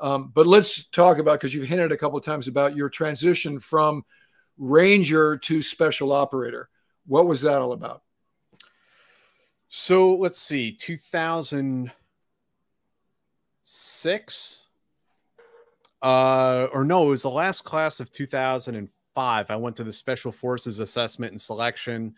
Um, but let's talk about because you've hinted a couple of times about your transition from ranger to special operator. What was that all about? So let's see, 2006, uh, or no, it was the last class of 2005. I went to the Special Forces Assessment and Selection,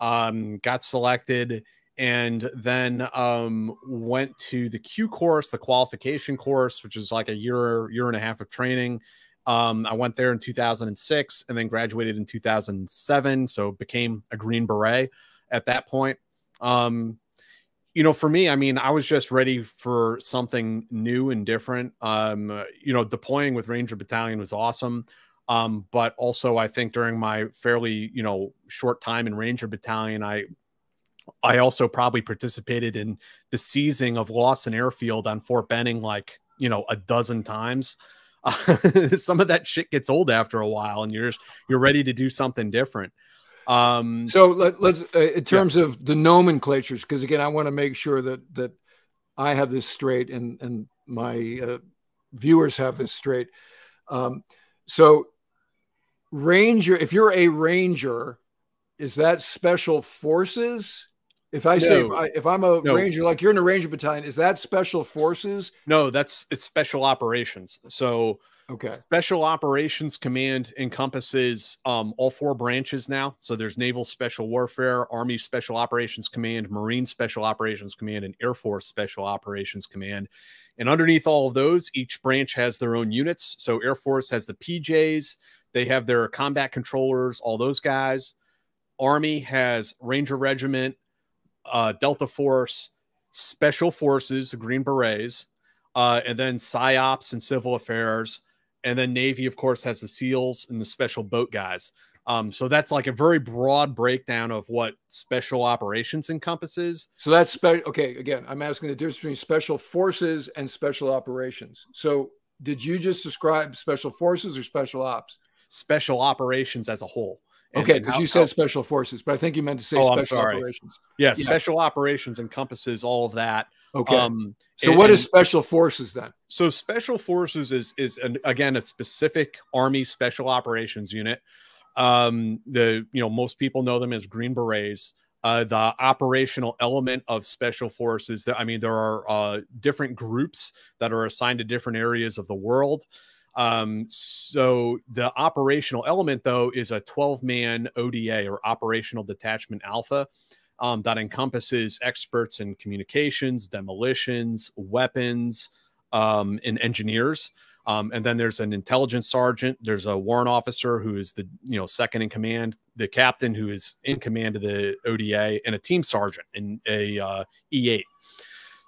um, got selected, and then um, went to the Q course, the qualification course, which is like a year, year and a half of training. Um, I went there in 2006 and then graduated in 2007. So became a Green Beret at that point. Um, you know, for me, I mean, I was just ready for something new and different. Um, you know, deploying with Ranger Battalion was awesome. Um, but also I think during my fairly, you know, short time in Ranger Battalion, I I also probably participated in the seizing of Lawson Airfield on Fort Benning like, you know, a dozen times. Uh, some of that shit gets old after a while and you're just, you're ready to do something different. Um, so let, us uh, in terms yeah. of the nomenclatures, because again, I want to make sure that that I have this straight and and my uh, viewers have this straight. Um, so, ranger, if you're a ranger, is that special forces? If I no. say if, I, am a no. ranger, like you're in a ranger battalion, is that special forces? No, that's it's special operations. So Okay. Special Operations Command encompasses um, all four branches now. So there's Naval Special Warfare, Army Special Operations Command, Marine Special Operations Command, and Air Force Special Operations Command. And underneath all of those, each branch has their own units. So Air Force has the PJs, they have their combat controllers, all those guys. Army has Ranger Regiment, uh, Delta Force, Special Forces, the Green Berets, uh, and then PSYOPs and Civil Affairs and then Navy, of course, has the SEALs and the special boat guys. Um, so that's like a very broad breakdown of what special operations encompasses. So that's spe- okay. Again, I'm asking the difference between special forces and special operations. So did you just describe special forces or special ops? Special operations as a whole. And okay, because you said special forces, but I think you meant to say oh, special operations. Yeah, yeah, special operations encompasses all of that. Okay. Um, so and, what is special forces then? So special forces is is an, again a specific army special operations unit. Um, the you know most people know them as Green Berets. Uh, the operational element of special forces that I mean there are uh, different groups that are assigned to different areas of the world. Um, so the operational element though is a 12 man ODA or operational detachment alpha um, that encompasses experts in communications, demolitions, weapons, um, and engineers. Um, and then there's an intelligence sergeant. There's a warrant officer who is the you know second in command, the captain who is in command of the ODA, and a team sergeant in a uh, E8.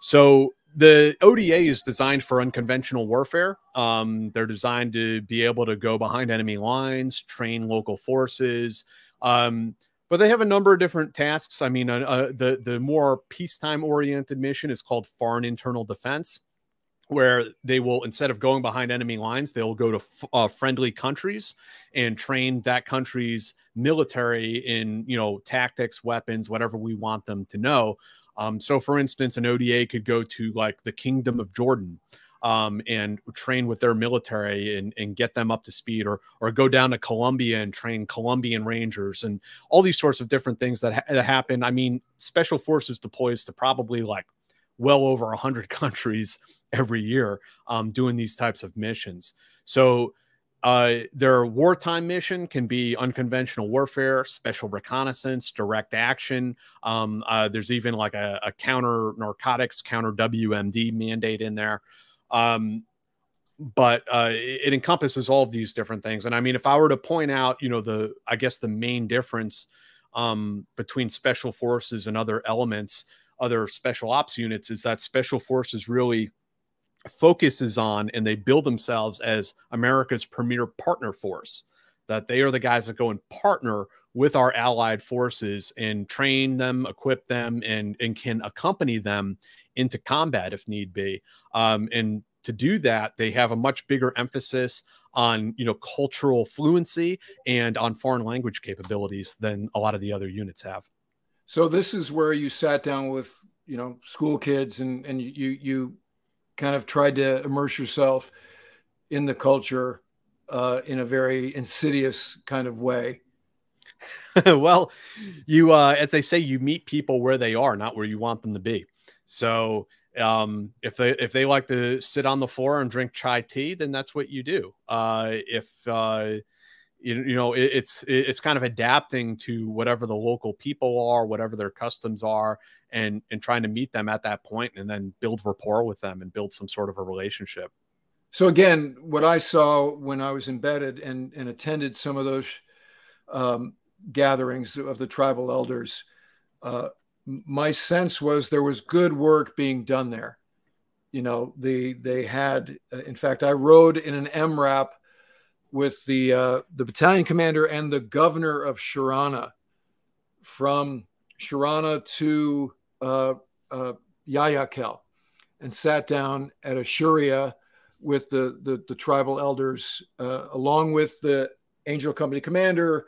So the ODA is designed for unconventional warfare. Um, they're designed to be able to go behind enemy lines, train local forces. Um, but they have a number of different tasks. I mean, uh, uh, the the more peacetime oriented mission is called foreign internal defense, where they will instead of going behind enemy lines, they'll go to uh, friendly countries and train that country's military in you know tactics, weapons, whatever we want them to know. Um, so, for instance, an ODA could go to like the Kingdom of Jordan um, and train with their military and, and get them up to speed, or or go down to Colombia and train Colombian Rangers, and all these sorts of different things that, ha that happen. I mean, Special Forces deploys to probably like well over a hundred countries every year um, doing these types of missions. So uh, their wartime mission can be unconventional warfare, special reconnaissance, direct action. Um, uh, there's even like a, a, counter narcotics, counter WMD mandate in there. Um, but uh, it, encompasses all of these different things. And I mean, if I were to point out, you know, the I guess the main difference um, between special forces and other elements, other special ops units, is that special forces really focuses on and they build themselves as America's premier partner force. That they are the guys that go and partner with our allied forces and train them, equip them, and, and can accompany them into combat if need be. Um, and to do that, they have a much bigger emphasis on you know cultural fluency and on foreign language capabilities than a lot of the other units have. So this is where you sat down with you know school kids and and you you kind of tried to immerse yourself in the culture uh, in a very insidious kind of way. well, you uh, as they say, you meet people where they are, not where you want them to be. So um, if they if they like to sit on the floor and drink chai tea, then that's what you do. Uh, if uh, you, you know it, it's it's kind of adapting to whatever the local people are, whatever their customs are, and and trying to meet them at that point, and then build rapport with them and build some sort of a relationship. So again, what I saw when I was embedded and and attended some of those um, gatherings of the tribal elders. Uh, my sense was there was good work being done there. You know, the they had, uh, in fact, I rode in an MRAP with the uh, the battalion commander and the governor of Sharana from Sharana to uh, uh, Yahya Khel and sat down at a shura with the, the, the tribal elders, uh, along with the Angel Company commander,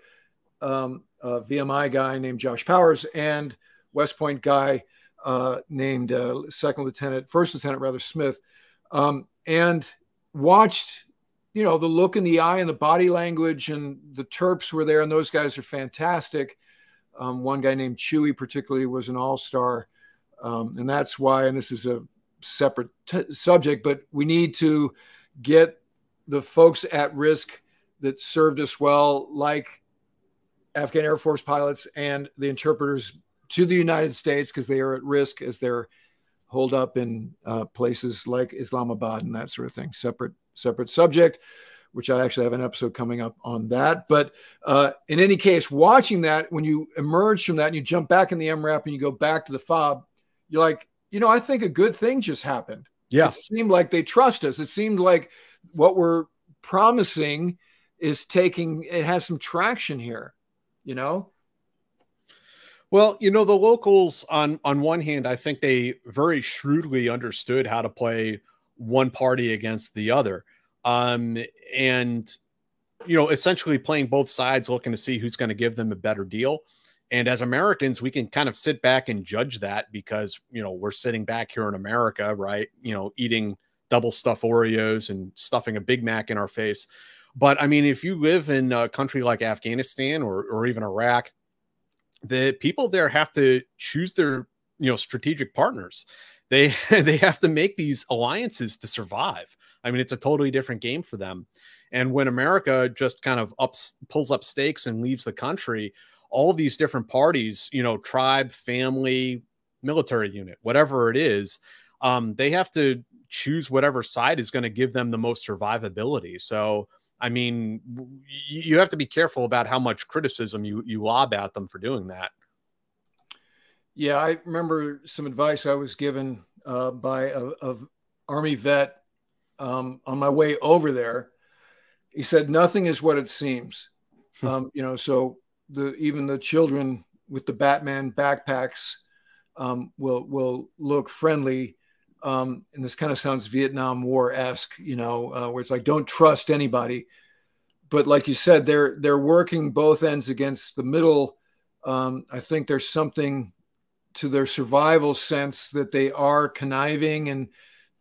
um, a VMI guy named Josh Powers, and West Point guy uh, named uh, Second Lieutenant, First Lieutenant rather Smith, um, and watched, you know, the look in the eye and the body language, and the Terps were there, and those guys are fantastic. Um, one guy named Chewy, particularly, was an all star. Um, and that's why, and this is a separate subject, but we need to get the folks at risk that served us well, like Afghan Air Force pilots and the interpreters to the United States because they are at risk as they're holed up in uh, places like Islamabad and that sort of thing. Separate separate subject, which I actually have an episode coming up on that. But uh, in any case, watching that when you emerge from that and you jump back in the MRAP and you go back to the fob, you're like, you know, I think a good thing just happened. Yeah, it seemed like they trust us. It seemed like what we're promising is taking it has some traction here. You know. Well, you know, the locals on on one hand, I think they very shrewdly understood how to play one party against the other. Um, and you know, essentially playing both sides, looking to see who's going to give them a better deal. And as Americans, we can kind of sit back and judge that because, you know, we're sitting back here in America, right? You know, eating double stuff Oreos and stuffing a Big Mac in our face. But I mean, if you live in a country like Afghanistan or, or even Iraq, the people there have to choose their you know strategic partners they they have to make these alliances to survive. I mean it's a totally different game for them. And when america just kind of ups pulls up stakes and leaves the country all these different parties you know tribe family military unit whatever it is um, they have to choose whatever side is going to give them the most survivability. So I mean, you have to be careful about how much criticism you you lob at them for doing that. Yeah, I remember some advice I was given uh, by a, a, army vet um, on my way over there. He said, "Nothing is what it seems." Hmm. um, you know, so the even the children with the Batman backpacks um, will will look friendly um, and this kind of sounds Vietnam War esque, you know, uh, where it's like don't trust anybody. But like you said, they're they're working both ends against the middle. Um, I think there's something to their survival sense that they are conniving and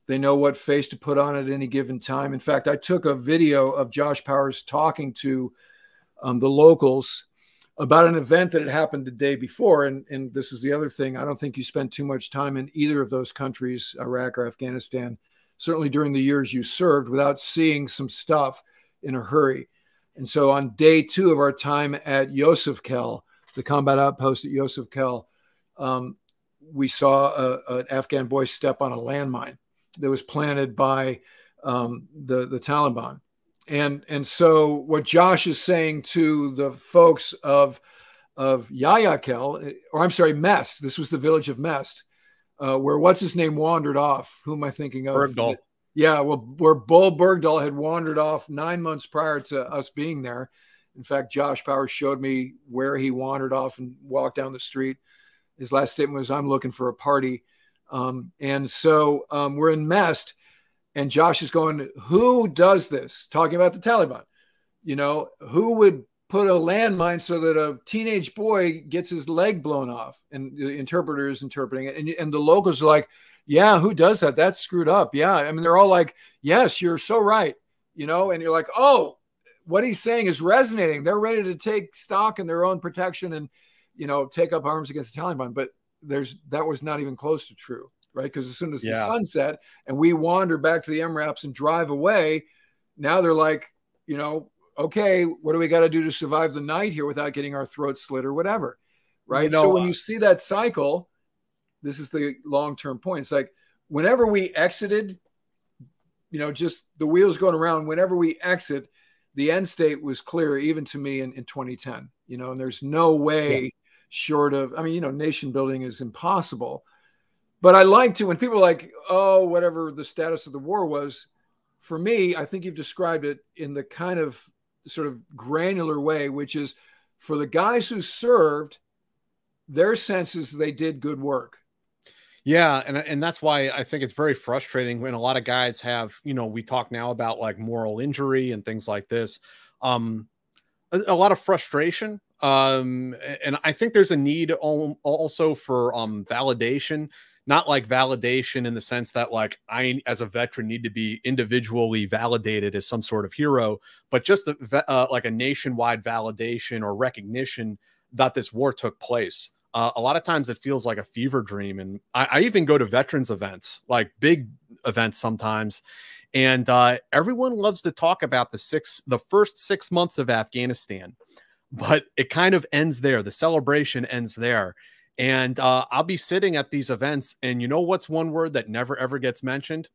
they know what face to put on at any given time. In fact, I took a video of Josh Powers talking to um, the locals about an event that had happened the day before. And, and this is the other thing. I don't think you spent too much time in either of those countries, Iraq or Afghanistan, certainly during the years you served, without seeing some stuff in a hurry. And so on day two of our time at Yousef Khel, the combat outpost at Yousef Khel, um, we saw a, an Afghan boy step on a landmine that was planted by um, the, the Taliban and and so what Josh is saying to the folks of of Yahya Khel, or I'm sorry, Mest. This was the village of Mest, uh, where what's his name wandered off. Who am I thinking of? Bergdahl. Yeah, well, where Bowe Bergdahl had wandered off nine months prior to us being there. In fact, Josh Powers showed me where he wandered off and walked down the street. His last statement was, "I'm looking for a party," um, and so um, we're in Mest, and Josh is going, "Who does this?" Talking about the Taliban. You know, who would put a landmine so that a teenage boy gets his leg blown off? And the interpreter is interpreting it, and, and the locals are like, "Yeah, who does that? That's screwed up." Yeah, I mean, they're all like, "Yes, you're so right." You know, and you're like, "Oh." What he's saying is resonating. They're ready to take stock in their own protection and, you know, take up arms against the Taliban. But there's that was not even close to true, right? Because as soon as yeah. the sun set and we wander back to the MRAPs and drive away, now they're like, you know, okay, what do we got to do to survive the night here without getting our throats slit or whatever, right? You know, so when uh you see that cycle, this is the long term point. It's like whenever we exited, you know, just the wheels going around. Whenever we exit, the end state was clear, even to me in, in 2010. You know, and there's no way. Yeah short of, I mean, you know, nation building is impossible. But I like to, when people are like, oh, whatever the status of the war was, for me, I think you've described it in the kind of sort of granular way, which is for the guys who served, their sense is they did good work. Yeah, and and that's why I think it's very frustrating when a lot of guys have, you know, we talk now about like moral injury and things like this. Um a, a lot of frustration um and i think there's a need also for um validation not like validation in the sense that like i as a veteran need to be individually validated as some sort of hero but just a, uh, like a nationwide validation or recognition that this war took place. Uh, a lot of times it feels like a fever dream and I, I even go to veterans events like big events sometimes and uh, everyone loves to talk about the six the first six months of afghanistan but it kind of ends there. The celebration ends there. And uh, I'll be sitting at these events, and you know what's one word that never ever gets mentioned?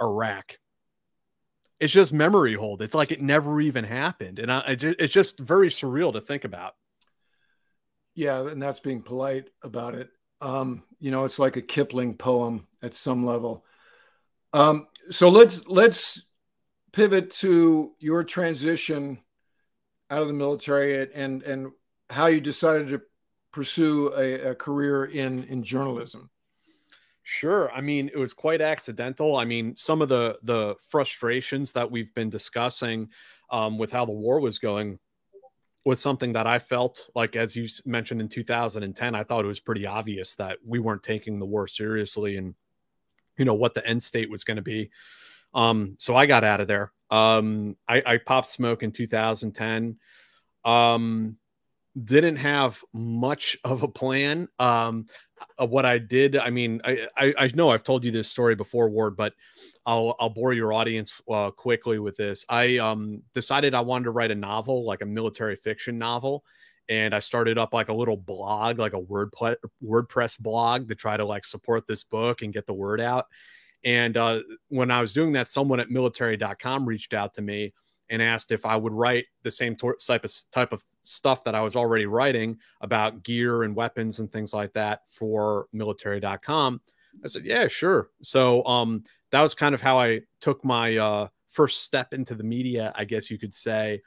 Iraq. It's just memory hold. It's like it never even happened, and I, it's just very surreal to think about. Yeah, and that's being polite about it. Um, you know, it's like a Kipling poem at some level. Um, so let's let's pivot to your transition out of the military and and how you decided to pursue a, a career in in journalism. Sure. I mean, it was quite accidental. I mean, some of the the frustrations that we've been discussing um, with how the war was going was something that I felt like, as you mentioned in 2010, I thought it was pretty obvious that we weren't taking the war seriously and, you know, what the end state was going to be. Um, so I got out of there. Um, I, I popped smoke in 2010. Um, didn't have much of a plan. Um, what I did, I mean, I, I, I know I've told you this story before, Ward, but I'll I'll bore your audience uh, quickly with this. I um decided I wanted to write a novel, like a military fiction novel, and I started up like a little blog, like a WordPress blog, to try to like support this book and get the word out. And uh, when I was doing that, someone at military.com reached out to me and asked if I would write the same type of type of stuff that I was already writing about gear and weapons and things like that for military.com. I said, "Yeah, sure." So um, that was kind of how I took my uh, first step into the media, I guess you could say,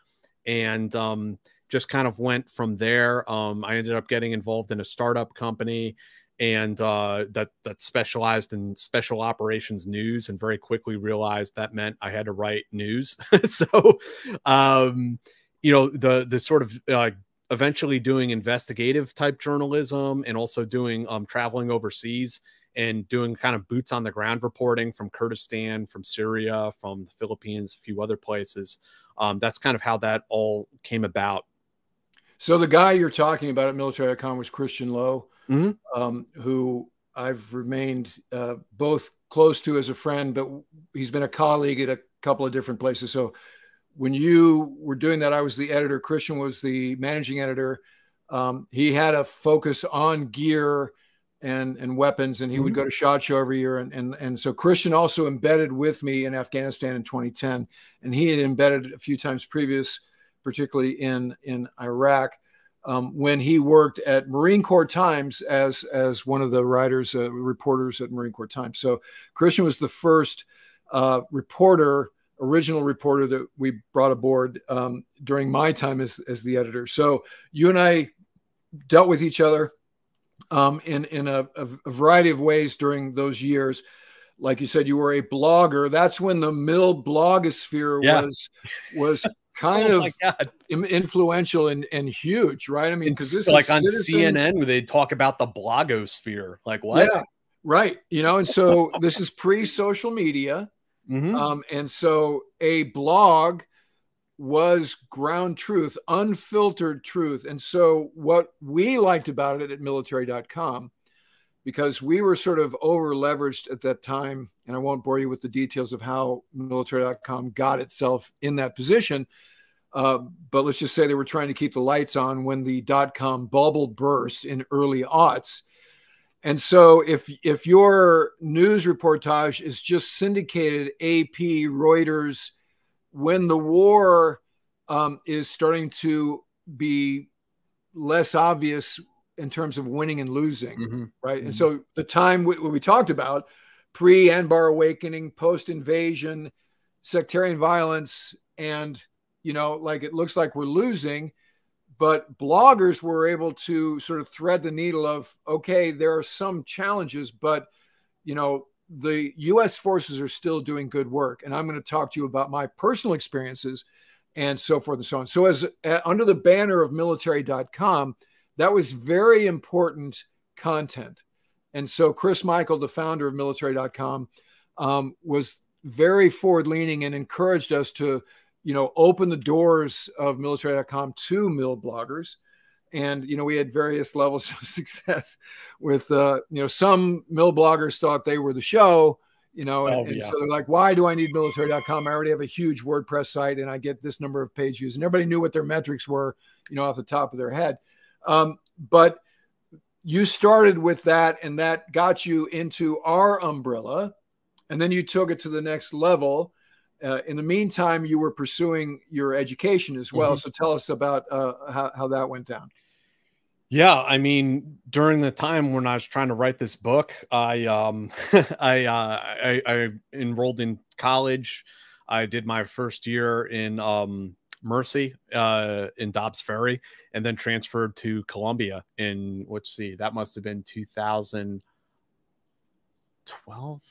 and um, just kind of went from there. Um, I ended up getting involved in a startup company and uh, that that specialized in special operations news, and very quickly realized that meant I had to write news. so, um, you know, the the sort of uh, eventually doing investigative type journalism, and also doing um, traveling overseas and doing kind of boots on the ground reporting from Kurdistan, from Syria, from the Philippines, a few other places. Um, that's kind of how that all came about. So the guy you're talking about at military.com was Christian Lowe mm-hmm. um, who I've remained uh, both close to as a friend, but he's been a colleague at a couple of different places. So when you were doing that, I was the editor. Christian was the managing editor. Um, he had a focus on gear and and weapons, and he mm-hmm. would go to Shot Show every year. And, and and so Christian also embedded with me in Afghanistan in 2010, and he had embedded a few times previous, particularly in in Iraq. Um, when he worked at Marine Corps Times as as one of the writers, uh, reporters at Marine Corps Times. So Christian was the first uh, reporter, original reporter that we brought aboard um, during my time as as the editor. So you and I dealt with each other um, in in a, a, variety of ways during those years. Like you said, you were a blogger. That's when the mill blogosphere yeah. was was kind oh of influential and, and huge, right? I mean, because this is like on citizen... CNN where they talk about the blogosphere. Like what? Yeah, right. You know, and so this is pre-social media. Mm-hmm. Um, and so a blog was ground truth, unfiltered truth. And so what we liked about it at military.com, because we were sort of over leveraged at that time, and I won't bore you with the details of how military.com got itself in that position. Uh, but let's just say they were trying to keep the lights on when the dot com bubble burst in early aughts. And so if if your news reportage is just syndicated AP, Reuters, when the war um, is starting to be less obvious in terms of winning and losing, mm-hmm. right? Mm-hmm. And so the time we, we talked about pre Anbar awakening, post invasion, sectarian violence, and you know, like it looks like we're losing. But bloggers were able to sort of thread the needle of okay, there are some challenges, but you know, the US forces are still doing good work. And I'm going to talk to you about my personal experiences and so forth and so on. So, as uh, under the banner of military.com, that was very important content. And so, Chris Michel, the founder of military.com, um, was very forward leaning and encouraged us to, you know, open the doors of military.com to mill bloggers. And you know we had various levels of success with uh, you know some mill bloggers thought they were the show you know and, oh, and so they're like why do i need military.com i already have a huge wordpress site and i get this number of page views. And everybody knew what their metrics were you know off the top of their head um, but you started with that and that got you into our umbrella and then you took it to the next level uh, in the meantime, you were pursuing your education as well. Mm-hmm. So tell us about uh, how, how that went down. Yeah, I mean, during the time when I was trying to write this book, I um, I, uh, I, I enrolled in college. I did my first year in um, Mercy uh, in Dobbs Ferry, and then transferred to Columbia in let's see, that must have been 2012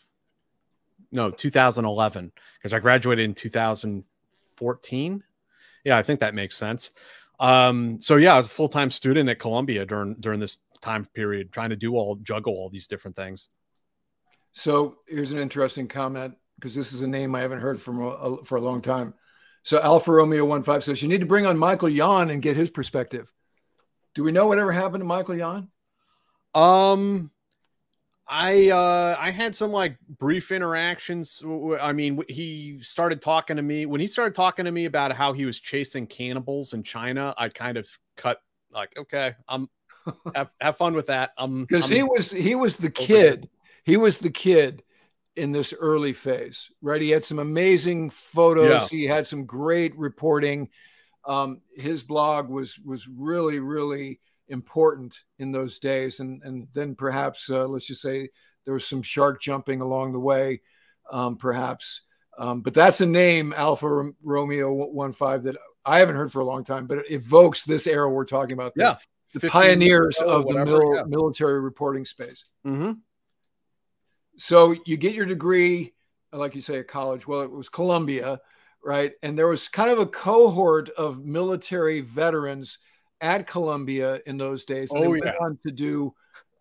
no 2011 because I graduated in 2014. Yeah, I think that makes sense. Um, so yeah, I was a full time student at Columbia during during this time period, trying to do all juggle all these different things. So here's an interesting comment because this is a name I haven't heard from a, for a long time. So Alpha Romeo One Five says you need to bring on Michael Yon and get his perspective. Do we know whatever happened to Michael Yon? Um, I uh I had some like brief interactions. I mean, he started talking to me when he started talking to me about how he was chasing cannibals in China. I kind of cut like, okay, I'm have, have fun with that. Um, because he was he was the kid. He was the kid in this early phase, right? He had some amazing photos. Yeah. He had some great reporting. Um, his blog was was really really important in those days. And, and then perhaps, uh, let's just say there was some shark jumping along the way, um, perhaps. Um, but that's a name, Alpha Romeo One Five, that I haven't heard for a long time, but it evokes this era we're talking about. The, yeah. The pioneers of whatever, the mil- yeah. military reporting space. Mm-hmm. So you get your degree, like you say, at college. Well, it was Columbia, right? And there was kind of a cohort of military veterans at Columbia in those days. And oh, they went on to do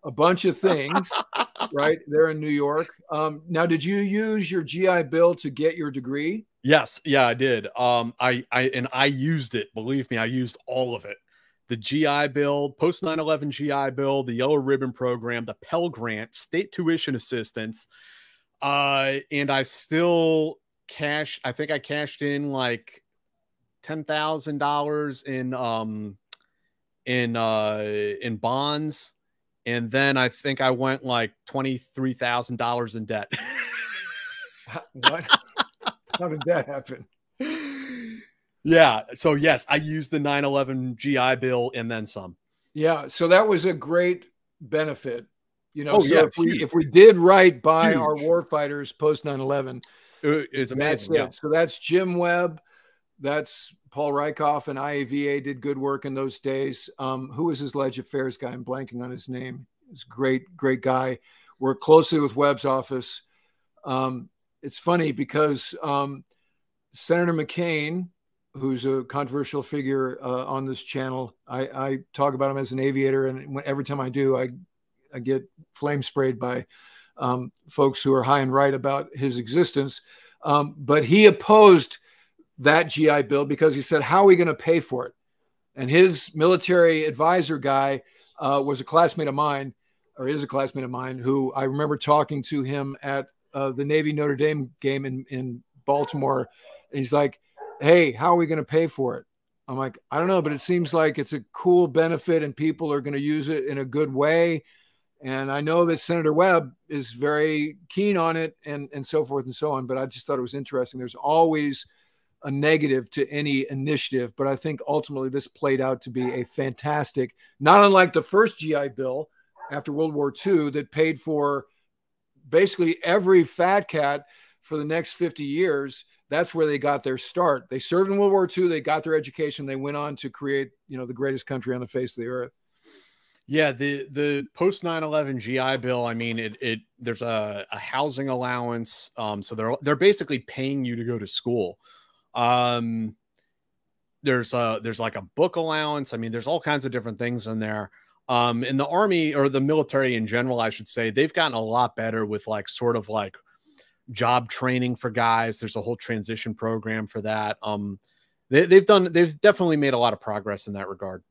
a bunch of things, right? There in New York. Um, now, did you use your GI Bill to get your degree? Yes, yeah, I did. Um, I, I, and I used it. Believe me, I used all of it. The GI Bill, post 9/11 GI Bill, the Yellow Ribbon Program, the Pell Grant, state tuition assistance, uh, and I still cash. I think I cashed in like ten thousand dollars in um in uh in bonds and then I think I went like twenty three thousand dollars in debt. what? How did that happen? Yeah. So yes, I used the 911 GI Bill and then some. Yeah. So that was a great benefit. You know, Oh, so yeah, if we if we did right by Huge. our war fighters post 9-11, It- It's that's amazing. it. Yeah. So that's Jim Webb. That's Paul Rieckhoff and IAVA did good work in those days. Um, who was his ledge affairs guy? I'm blanking on his name. He's a great, great guy. Worked closely with Webb's office. Um, it's funny because um, Senator McCain, who's a controversial figure uh, on this channel, I, I talk about him as an aviator, and every time I do, I I get flame sprayed by um, folks who are high and right about his existence. Um, but he opposed that GI Bill because he said, How are we going to pay for it? And his military advisor guy uh, was a classmate of mine, or is a classmate of mine, who I remember talking to him at uh, the Navy Notre Dame game in, in Baltimore. And he's like, Hey, how are we going to pay for it? I'm like, I don't know, but it seems like it's a cool benefit and people are going to use it in a good way. And I know that Senator Webb is very keen on it and, and so forth and so on. But I just thought it was interesting. There's always a negative to any initiative, but I think ultimately this played out to be a fantastic, not unlike the first GI Bill after World War II that paid for basically every fat cat for the next 50 years. That's where they got their start. They served in World War II, they got their education, they went on to create, you know, the greatest country on the face of the earth. Yeah, the the post 9/11 GI Bill. I mean, it it there's a, a housing allowance. Um, so they're they're basically paying you to go to school. Um, there's a there's like a book allowance. I mean, there's all kinds of different things in there. Um, in the army or the military in general, I should say, they've gotten a lot better with like sort of like job training for guys. There's a whole transition program for that. Um, they, they've done they've definitely made a lot of progress in that regard.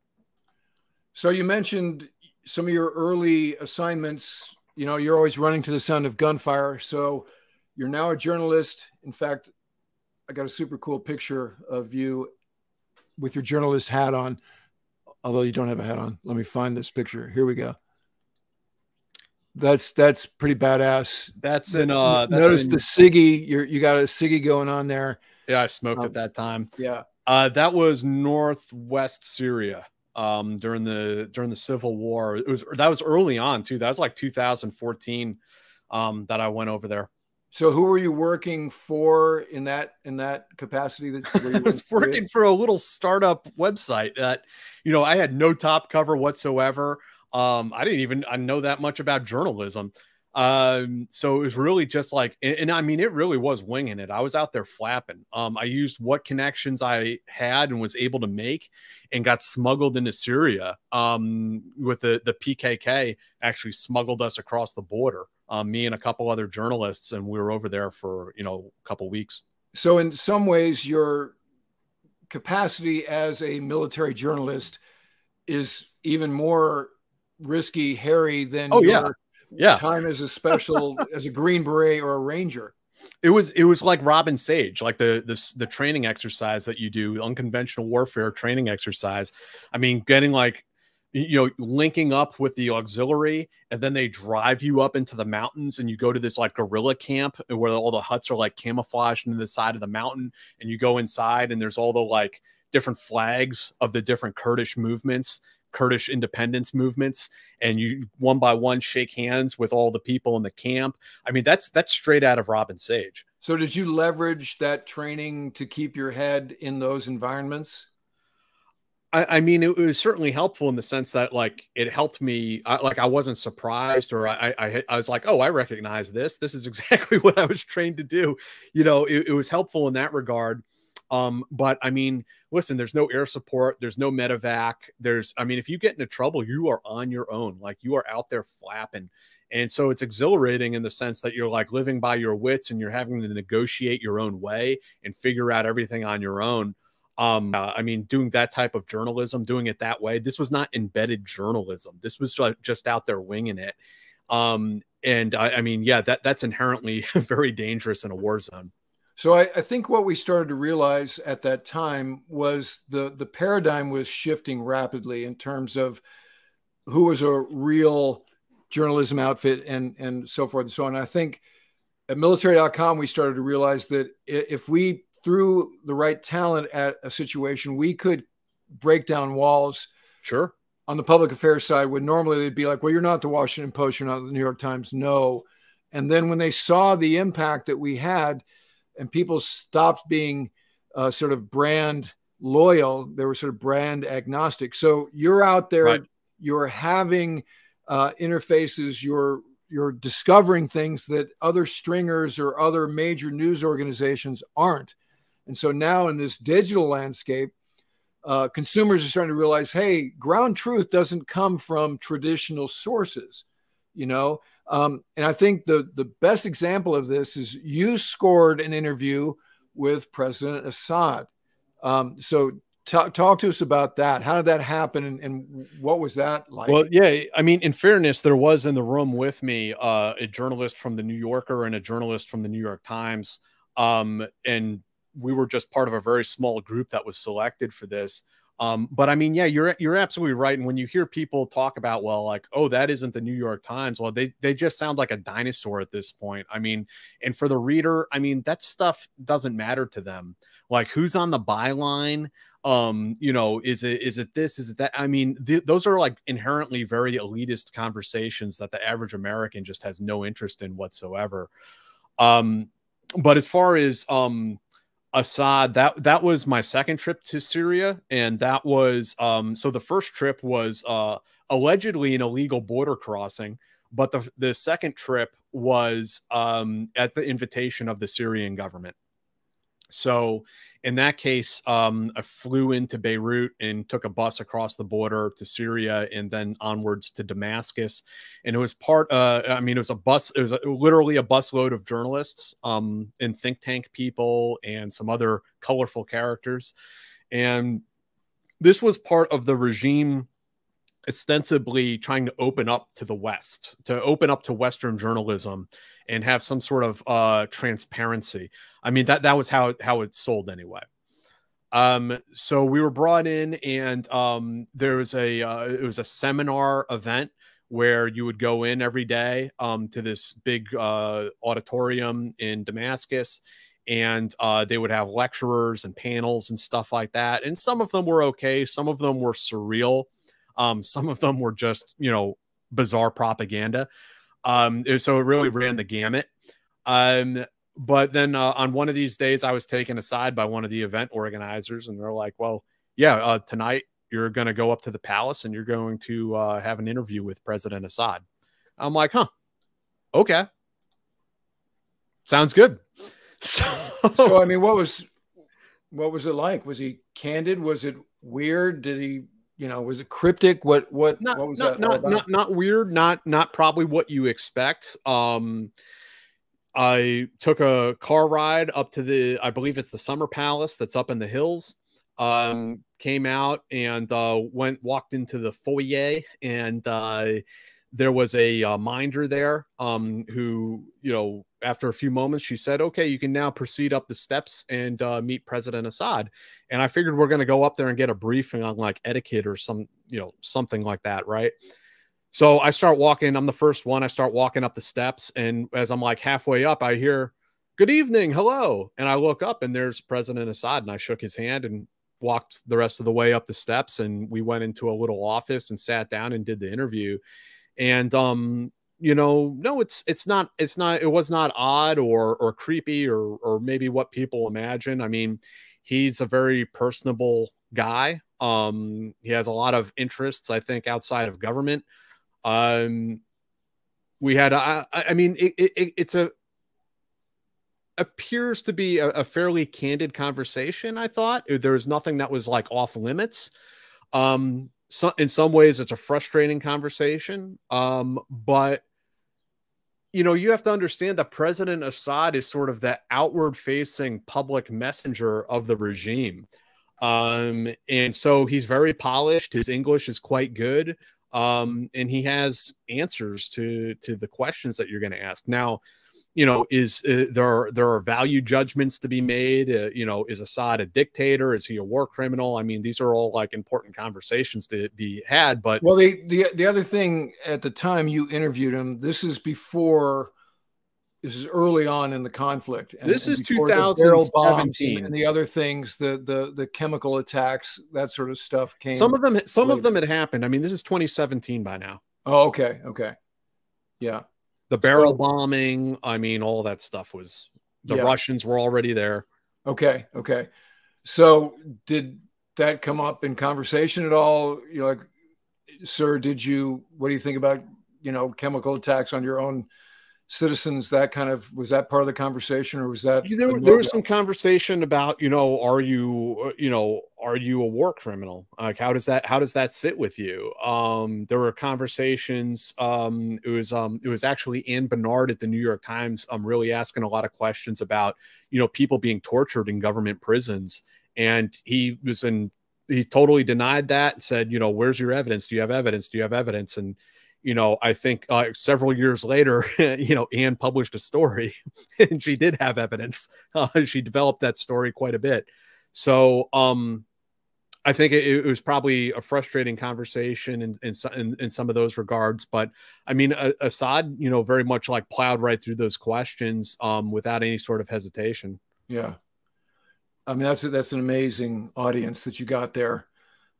So you mentioned some of your early assignments. You know, you're always running to the sound of gunfire. So you're now a journalist. In fact, I got a super cool picture of you with your journalist hat on, although you don't have a hat on. Let me find this picture. Here we go. That's that's pretty badass. That's in uh that's Notice in- the Siggy. You're you got a Siggy going on there. Yeah, I smoked Um, at that time. Yeah. Uh, that was northwest Syria um, during the during the civil war. It was that was early on too. That was like 2014 um, that I went over there. So who were you working for in that in that capacity? That you I was went through it? working for a little startup website that you know I had no top cover whatsoever. Um, I didn't even I know that much about journalism. Um, so it was really just like, and, and I mean, it really was winging it. I was out there flapping. Um, I used what connections I had and was able to make, and got smuggled into Syria. Um, with the the PKK actually smuggled us across the border. Um, me and a couple other journalists, and we were over there for you know a couple weeks. So, in some ways, your capacity as a military journalist is even more risky, hairy than Oh, your yeah. Yeah, time as a special, as a Green Beret or a Ranger. it was it was like Robin Sage, like the this the training exercise that you do, unconventional warfare training exercise. I mean, getting like you know linking up with the auxiliary and then they drive you up into the mountains and you go to this like guerrilla camp where all the huts are like camouflaged into the side of the mountain and you go inside and there's all the like different flags of the different kurdish movements kurdish independence movements and you one by one shake hands with all the people in the camp i mean that's that's straight out of robin sage So, did you leverage that training to keep your head in those environments? I, I mean, it was certainly helpful in the sense that, like, it helped me. I, like, I wasn't surprised, or I, I, I was like, oh, I recognize this. This is exactly what I was trained to do. You know, it, it was helpful in that regard. Um, but I mean, listen, there's no air support, there's no medevac. There's, I mean, if you get into trouble, you are on your own. Like, you are out there flapping. And so it's exhilarating in the sense that you're like living by your wits and you're having to negotiate your own way and figure out everything on your own um uh, i mean doing that type of journalism doing it that way this was not embedded journalism this was just out there winging it um and i, I mean yeah that that's inherently very dangerous in a war zone So I, I think what we started to realize at that time was the the paradigm was shifting rapidly in terms of who was a real journalism outfit and and so forth and so on. I think at military.com we started to realize that if we threw the right talent at a situation, we could break down walls. Sure. On the public affairs side, when normally they'd be like, well, you're not the Washington Post, you're not the New York Times. No. And then when they saw the impact that we had and people stopped being uh, sort of brand loyal, they were sort of brand agnostic. So you're out there, right. you're having uh, interfaces, you're you're discovering things that other stringers or other major news organizations aren't. And so now in this digital landscape, uh, consumers are starting to realize, hey, ground truth doesn't come from traditional sources, you know. Um, and I think the the best example of this is you scored an interview with President Assad. Um, so Talk, talk to us about that. How did that happen, and, and, what was that like? Well, yeah, I mean, in fairness, there was in the room with me uh, a journalist from the New Yorker and a journalist from the New York Times, um, and we were just part of a very small group that was selected for this. Um, but I mean, yeah, you're you're absolutely right. And when you hear people talk about, well, like, oh, that isn't the New York Times, well, they they just sound like a dinosaur at this point. I mean, and for the reader, I mean, that stuff doesn't matter to them. Like, who's on the byline? um you know is it is it this is it that i mean th those are like inherently very elitist conversations that the average american just has no interest in whatsoever um but as far as um assad that that was my second trip to syria and that was um so the first trip was uh allegedly an illegal border crossing but the the second trip was um at the invitation of the syrian government so in that case, um, I flew into Beirut and took a bus across the border to Syria and then onwards to Damascus. And it was part, uh, I mean, it was a bus, it was a, literally a busload of journalists um, and think tank people and some other colorful characters. And this was part of the regime ostensibly trying to open up to the West, to open up to Western journalism and have some sort of uh, transparency. I mean that that was how how it sold anyway. Um, so we were brought in, and um, there was a uh, it was a seminar event where you would go in every day um, to this big uh, auditorium in Damascus, and uh, they would have lecturers and panels and stuff like that. And some of them were okay, some of them were surreal, um, some of them were just you know bizarre propaganda. Um, so it really ran the gamut. Um, but then uh, on one of these days, I was taken aside by one of the event organizers, and they're like, "Well, yeah, uh, tonight you're going to go up to the palace and you're going to uh, have an interview with President Assad." I'm like, "Huh, okay, sounds good." So, so I mean, what was what was it like? Was he candid? Was it weird? Did he you know was it cryptic? What what not, what was not, that not, not not weird not not probably what you expect. Um i took a car ride up to the i believe it's the summer palace that's up in the hills um came out and uh went walked into the foyer and uh there was a uh, minder there um who you know after a few moments, she said, "Okay, you can now proceed up the steps and uh, meet President Assad." And I figured we're going to go up there and get a briefing on like etiquette or some, you know, something like that, right? So I start walking. I'm the first one. I start walking up the steps, and as I'm like halfway up, I hear, "Good evening, hello," and I look up, and there's President Assad, and I shook his hand and walked the rest of the way up the steps, and we went into a little office and sat down and did the interview. And um, you know no it's it's not it's not it was not odd or or creepy or or maybe what people imagine. I mean he's a very personable guy. Um he has a lot of interests i think outside of government. Um we had i i mean it, it it's a appears to be a, a fairly candid conversation i thought. There was nothing that was like off limits. Um so in some ways it's a frustrating conversation um but you know you have to understand that president assad is sort of the outward facing public messenger of the regime. Um and so he's very polished his english is quite good um and he has answers to to the questions that you're going to ask. Now you know, is uh, there are, there are value judgments to be made? Uh, you know, is Assad a dictator? Is he a war criminal? I mean, these are all like important conversations to be had. But well, the the the other thing at the time you interviewed him, this is before this is early on in the conflict. And, this is 2017, and, and the other things, the the the chemical attacks, that sort of stuff came. Some of them, some later. of them had happened. I mean, this is 2017 by now. Oh, okay, okay, yeah. The barrel so, bombing. I mean, all that stuff was. The yeah. Russians were already there. Okay, okay. So did that come up in conversation at all? You're like, sir, did you? What do you think about you know chemical attacks on your own? Citizens that kind of was that part of the conversation or was that there, there was some conversation about you know are you uh, you know are you a war criminal? Like how does that how does that sit with you? Um there were conversations um it was um it was actually Anne Barnard at the New York Times um really asking a lot of questions about you know people being tortured in government prisons. And he was in he totally denied that and said you know where's your evidence? Do you have evidence? Do you have evidence? And you know, I think uh, several years later, you know, Anne published a story and she did have evidence. Uh, she developed that story quite a bit. So, um, I think it, it, was probably a frustrating conversation in, in, in, in, some of those regards. But I mean, Assad, you know, very much like plowed right through those questions um, without any sort of hesitation. Yeah. I mean, that's, that's an amazing audience that you got there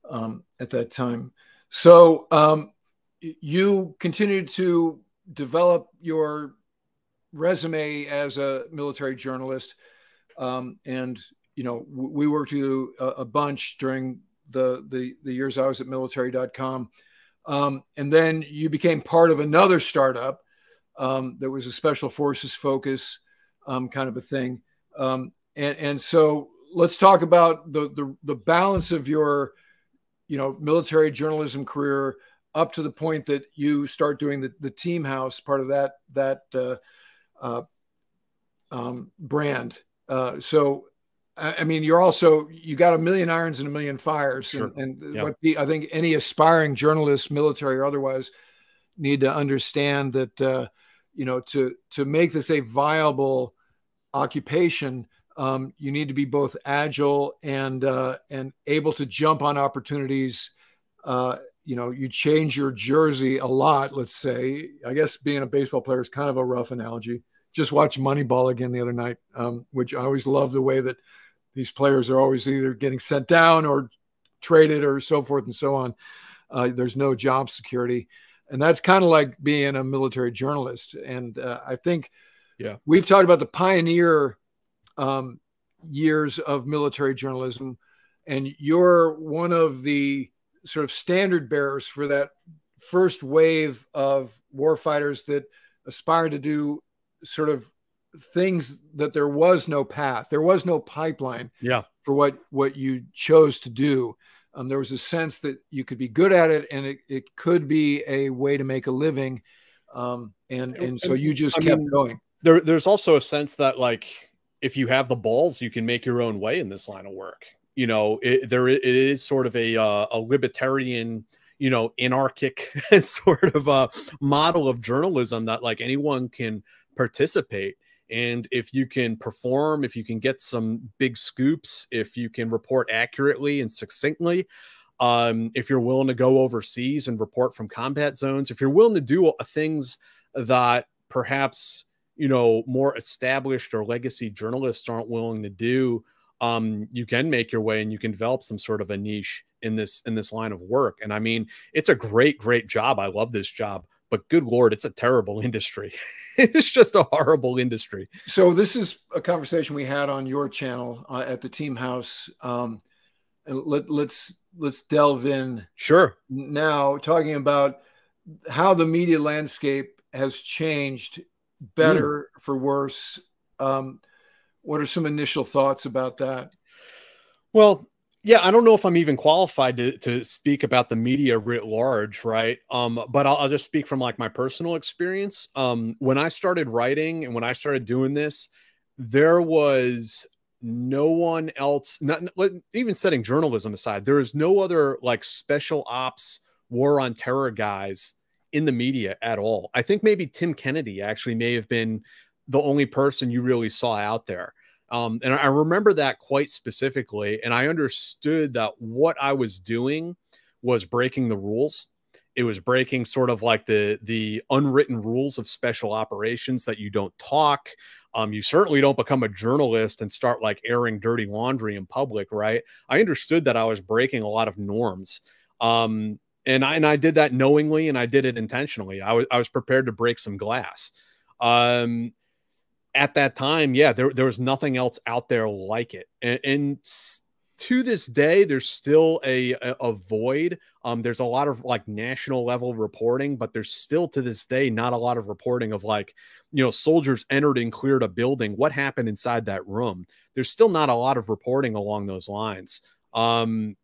um, at that time. So, um, you continued to develop your resume as a military journalist, um, and you know we worked with you a, a, bunch during the, the the years I was at military.com, um, and then you became part of another startup um, that was a special forces focus um, kind of a thing, um, and and so let's talk about the the, the balance of your you know military journalism career up to the point that you start doing the, the team house part of that that uh, uh, um, brand. Uh, so, I, mean, you're also you got a million irons and a million fires, sure. and, and what the, I think any aspiring journalist, military or otherwise, need to understand that uh, you know to to make this a viable occupation. Um, you need to be both agile and uh, and able to jump on opportunities uh, you know, you change your jersey a lot, let's say. I guess being a baseball player is kind of a rough analogy. Just watch Moneyball again the other night, um, which I always love the way that these players are always either getting sent down or traded or so forth and so on. Uh, there's no job security. And that's kind of like being a military journalist. And uh, I think yeah, we've talked about the pioneer um, years of military journalism, and you're one of the sort of standard bearers for that first wave of warfighters that aspired to do sort of things that there was no path, there was no pipeline. Yeah. For what what you chose to do, um, there was a sense that you could be good at it, and it, it could be a way to make a living. Um, and and so you just I kept mean, going. There, there's also a sense that like if you have the balls, you can make your own way in this line of work you know, it, there it is sort of a uh, a libertarian, you know, anarchic sort of a model of journalism that like anyone can participate. And if you can perform, if you can get some big scoops, if you can report accurately and succinctly, um, if you're willing to go overseas and report from combat zones, if you're willing to do things that perhaps you know more established or legacy journalists aren't willing to do um, you can make your way and you can develop some sort of a niche in this in this line of work. And I mean, it's a great, great job. I love this job, but good lord, it's a terrible industry. it's just a horrible industry. So this is a conversation we had on your channel uh, at the Team House. Um, and let, let's let's delve in. Sure. Now, talking about how the media landscape has changed, better mm. for worse. Um, what are some initial thoughts about that? Well, yeah, I don't know if I'm even qualified to, to speak about the media writ large, right? Um, but I'll, I'll just speak from like my personal experience. Um, when I started writing and when I started doing this, there was no one else, not even setting journalism aside, there is no other like special ops war on terror guys in the media at all. I think maybe Tim Kennedy actually may have been the only person you really saw out there. Um, and I remember that quite specifically. And I understood that what I was doing was breaking the rules. it was breaking sort of like the the unwritten rules of special operations that you don't talk. Um, you certainly don't become a journalist and start like airing dirty laundry in public, right? I understood that I was breaking a lot of norms. Um, and I and I did that knowingly and I did it intentionally. I was I was prepared to break some glass. Um, at that time, yeah, there there was nothing else out there like it, and, and to this day, there's still a, a, a void. Um, there's a lot of like national level reporting, but there's still to this day not a lot of reporting of like, you know, soldiers entered and cleared a building. What happened inside that room? There's still not a lot of reporting along those lines. Um,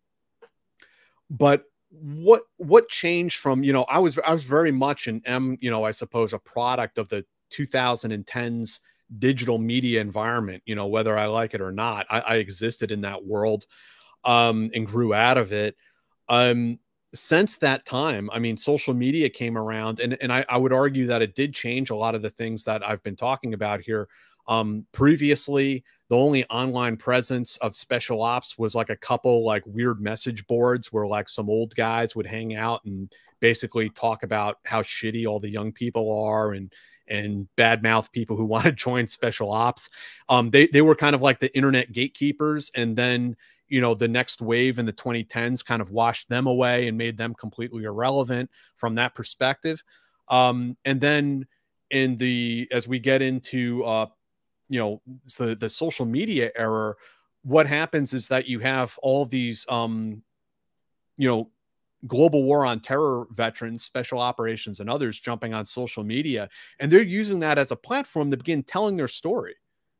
but what what changed from you know I was I was very much an M you know I suppose a product of the 2010s digital media environment, you know, whether I like it or not. I, I existed in that world um, and grew out of it. Um, since that time, I mean, social media came around, and, and I, I would argue that it did change a lot of the things that I've been talking about here. Um, previously, the only online presence of special ops was like a couple like weird message boards where like some old guys would hang out and basically talk about how shitty all the young people are and and badmouth people who want to join special ops. Um, they they were kind of like the internet gatekeepers, and then you know the next wave in the 2010s kind of washed them away and made them completely irrelevant from that perspective. Um, and then in the as we get into uh, you know the the social media era, what happens is that you have all these um, you know global war on terror veterans, special operations, and others jumping on social media. And they're using that as a platform to begin telling their story,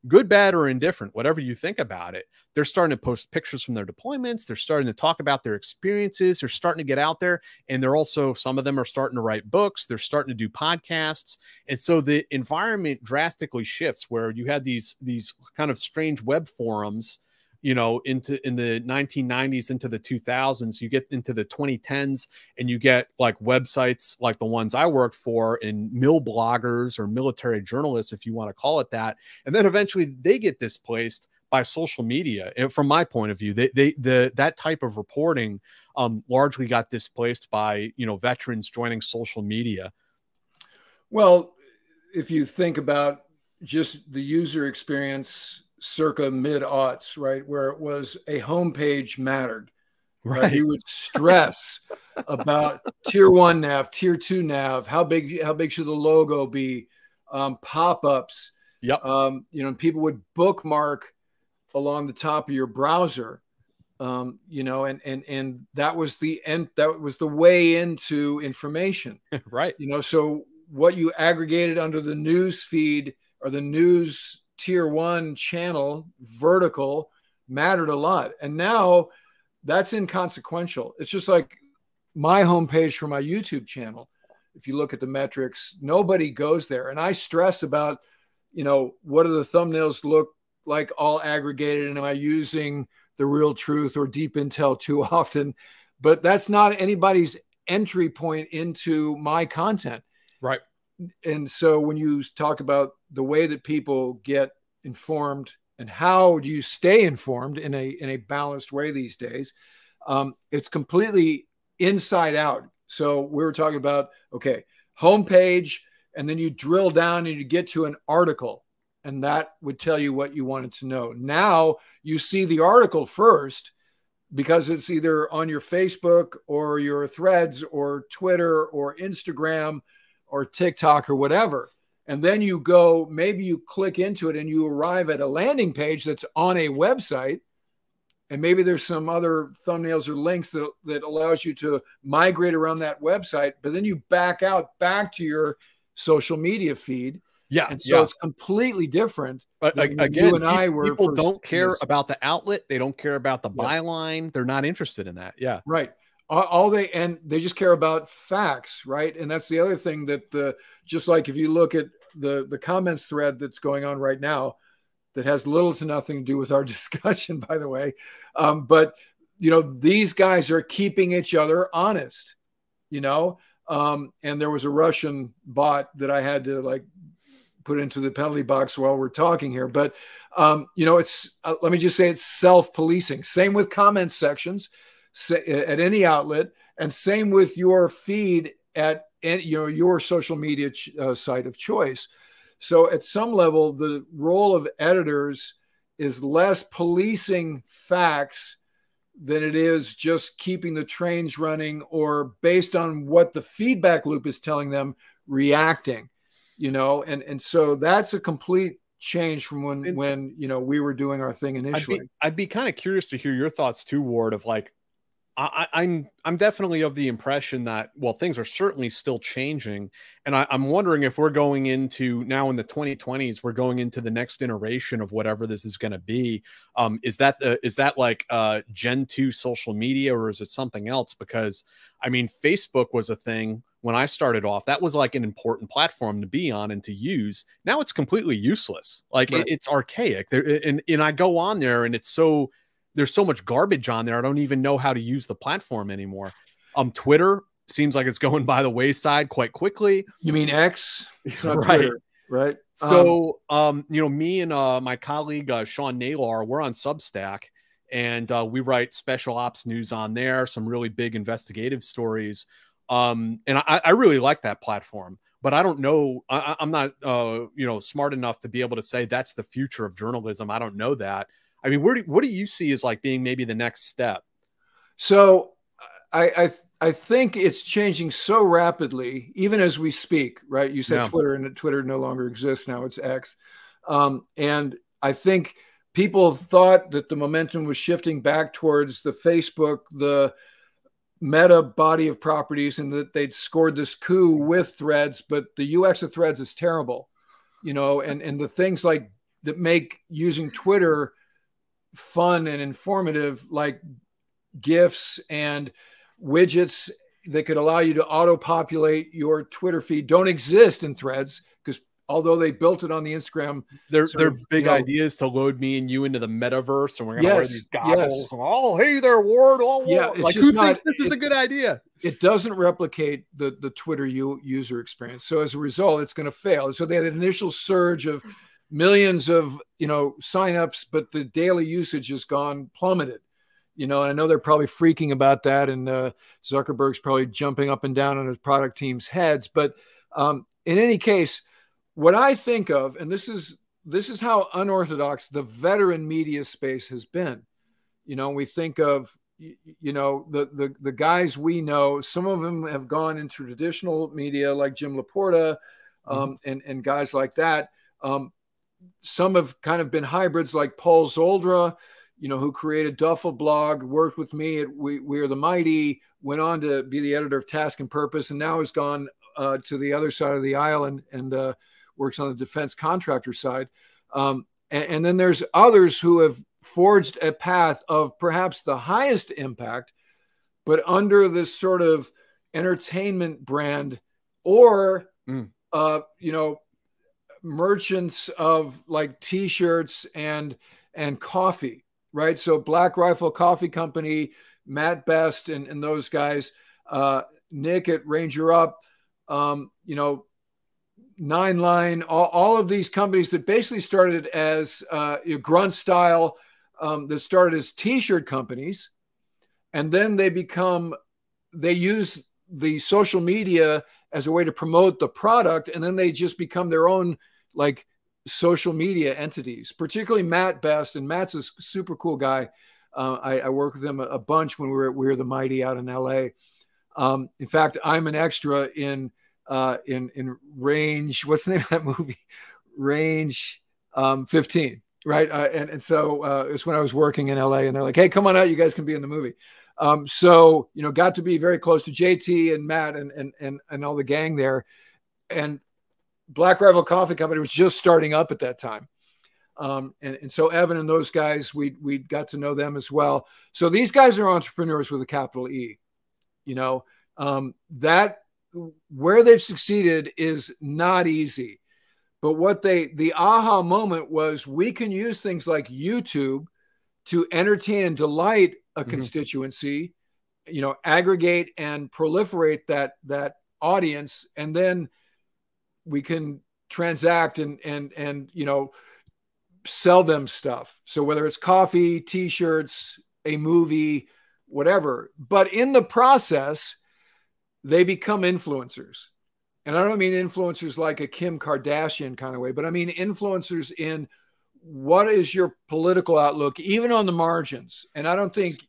good, bad, or indifferent, whatever you think about it. They're starting to post pictures from their deployments. They're starting to talk about their experiences. They're starting to get out there. And they're also, some of them are starting to write books. They're starting to do podcasts. And so the environment drastically shifts where you had these, these kind of strange web forums you know into in the 1990s into the 2000s you get into the 2010s and you get like websites like the ones i worked for and mill bloggers or military journalists if you want to call it that and then eventually they get displaced by social media. And from my point of view they, they the that type of reporting um, largely got displaced by you know veterans joining social media. Well if you think about just the user experience circa mid aughts, right, where it was a homepage mattered. Right. right? He would stress about tier one nav, tier two nav, how big how big should the logo be, um, pop ups. Yep. Um, you know, people would bookmark along the top of your browser. Um, you know, and and and that was the end. That was the way into information. right. You know, so what you aggregated under the news feed or the news tier one channel, vertical, mattered a lot. And now that's inconsequential. It's just like my homepage for my YouTube channel. If you look at the metrics, nobody goes there. And I stress about, you know, what do the thumbnails look like all aggregated? And am I using the real truth or deep intel too often? But that's not anybody's entry point into my content. Right and so when you talk about the way that people get informed and how do you stay informed in a in a balanced way these days um, it's completely inside out so we were talking about okay homepage and then you drill down and you get to an article and that would tell you what you wanted to know now you see the article first because it's either on your facebook or your threads or twitter or instagram or TikTok or whatever. And then you go, maybe you click into it and you arrive at a landing page that's on a website. And maybe there's some other thumbnails or links that, that allows you to migrate around that website. But then you back out back to your social media feed. Yeah. And so yeah. it's completely different. But again, you and I were people don't care about the outlet. They don't care about the yeah. byline. They're not interested in that. Yeah. Right all they and they just care about facts right? And that's the other thing that the just like if you look at the the comments thread that's going on right now that has little to nothing to do with our discussion by the way um, but you know these guys are keeping each other honest you know? Um, and there was a russian bot that i had to like put into the penalty box while we're talking here but um, you know it's uh, let me just say it's self-policing. Same with comment sections at any outlet and same with your feed at you know your social media uh, site of choice. So at some level, the role of editors is less policing facts than it is just keeping the trains running or based on what the feedback loop is telling them reacting you know and and so that's a complete change from when when you know we were doing our thing initially i'd be, I'd be kind of curious to hear your thoughts too ward of like I, I'm I'm definitely of the impression that well things are certainly still changing, and I, am wondering if we're going into now in the 2020s we're going into the next iteration of whatever this is going to be. Um, is that the is that like uh, Gen two social media or is it something else? Because I mean Facebook was a thing when I started off. That was like an important platform to be on and to use. Now it's completely useless. Like right. it, it's archaic. There, and and I go on there and it's so there's so much garbage on there. I don't even know how to use the platform anymore. Um, Twitter seems like it's going by the wayside quite quickly. You mean X? right. Twitter, right. So, um, um, you know, me and uh, my colleague uh, Sean Naylor, we're on Substack, and uh, we write special ops news on there. Some really big investigative stories. Um, and I, I really like that platform but I don't know. I, am not, uh, you know, smart enough to be able to say that's the future of journalism. I don't know that. I mean, where do, what do you see as like being maybe the next step? So I, I, I think it's changing so rapidly, even as we speak, right? You said yeah. Twitter and Twitter no longer exists now, it's X. Um, and I think people thought that the momentum was shifting back towards the Facebook, the meta body of properties, and that they'd scored this coup with threads, but the UX of threads is terrible, you know, and, and the things like that make using Twitter fun and informative like gifs and widgets that could allow you to auto populate your Twitter feed don't exist in threads because although they built it on the Instagram, their their big you know, ideas to load me and you into the metaverse, and we're gonna yes, wear these goggles. Yes. And, oh, hey there, Ward. Oh, yeah, like who not, thinks this it, is a good idea? It doesn't replicate the the Twitter u- user experience. So as a result, it's going to fail. So they had an initial surge of millions of you know signups, but the daily usage has gone plummeted. You know, and I know they're probably freaking about that, and uh, Zuckerberg's probably jumping up and down on his product team's heads. But um, in any case, what I think of, and this is this is how unorthodox the veteran media space has been. You know, we think of you know the the the guys we know. Some of them have gone into traditional media, like Jim LaPorta, mm-hmm. um, mm-hmm. and and guys like that. Um, some have kind of been hybrids like Paul Szoldra, you know, who created Duffel Blog, worked with me at We, we Are the Mighty, went on to be the editor of Task and Purpose, and now has gone uh, to the other side of the aisle and, and uh, works on the defense contractor side. Um, and, and then there's others who have forged a path of perhaps the highest impact, but under this sort of entertainment brand or, mm. uh, you know, merchants of like t-shirts and and coffee right? So black rifle coffee company matt best and, and those guys uh, nick at ranger up um, you know nine line all, all, of these companies that basically started as uh, grunt style um, that started as t-shirt companies and then they become they use the social media as a way to promote the product and then they just become their own like social media entities, particularly Matt Best. And Matt's a super cool guy. Uh, I, I with him a, a, bunch when we were at We Are the Mighty out in LA. Um, in fact, I'm an extra in uh, in in Range. What's the name of that movie? Range um, 15, right? Uh, and and so uh, it's when I was working in LA, and they're like, "Hey, come on out, you guys can be in the movie." Um, so you know, got to be very close to JT and Matt and and and and all the gang there, and Black Rifle Coffee Company was just starting up at that time. Um, and, and so Evan and those guys, we we got to know them as well. So these guys are entrepreneurs with a capital E. You know um, that where they've succeeded is not easy, but what they the aha moment was we can use things like YouTube to entertain and delight a mm-hmm. constituency, you know, aggregate and proliferate that that audience, and then we can transact and and and you know sell them stuff. So whether it's coffee, t-shirts, a movie, whatever. But in the process, they become influencers. And I don't mean influencers like a Kim Kardashian kind of way, but I mean influencers in what is your political outlook, even on the margins. And I don't think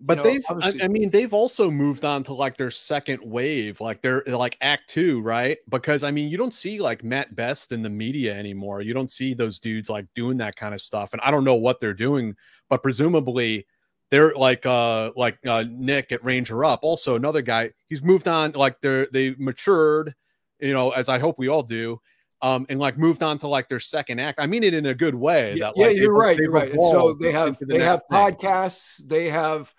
but know, they've I, I, mean they've also moved on to like their second wave like they're like act two right because i mean you don't see like matt best in the media anymore you don't see those dudes like doing that kind of stuff and i don't know what they're doing but presumably they're like uh like uh nick at ranger up also another guy he's moved on like they're they matured you know as i hope we all do um, and like moved on to like their second act. I mean it in a good way. Yeah, like, yeah you're right. You're right. So they have the they have podcasts. They have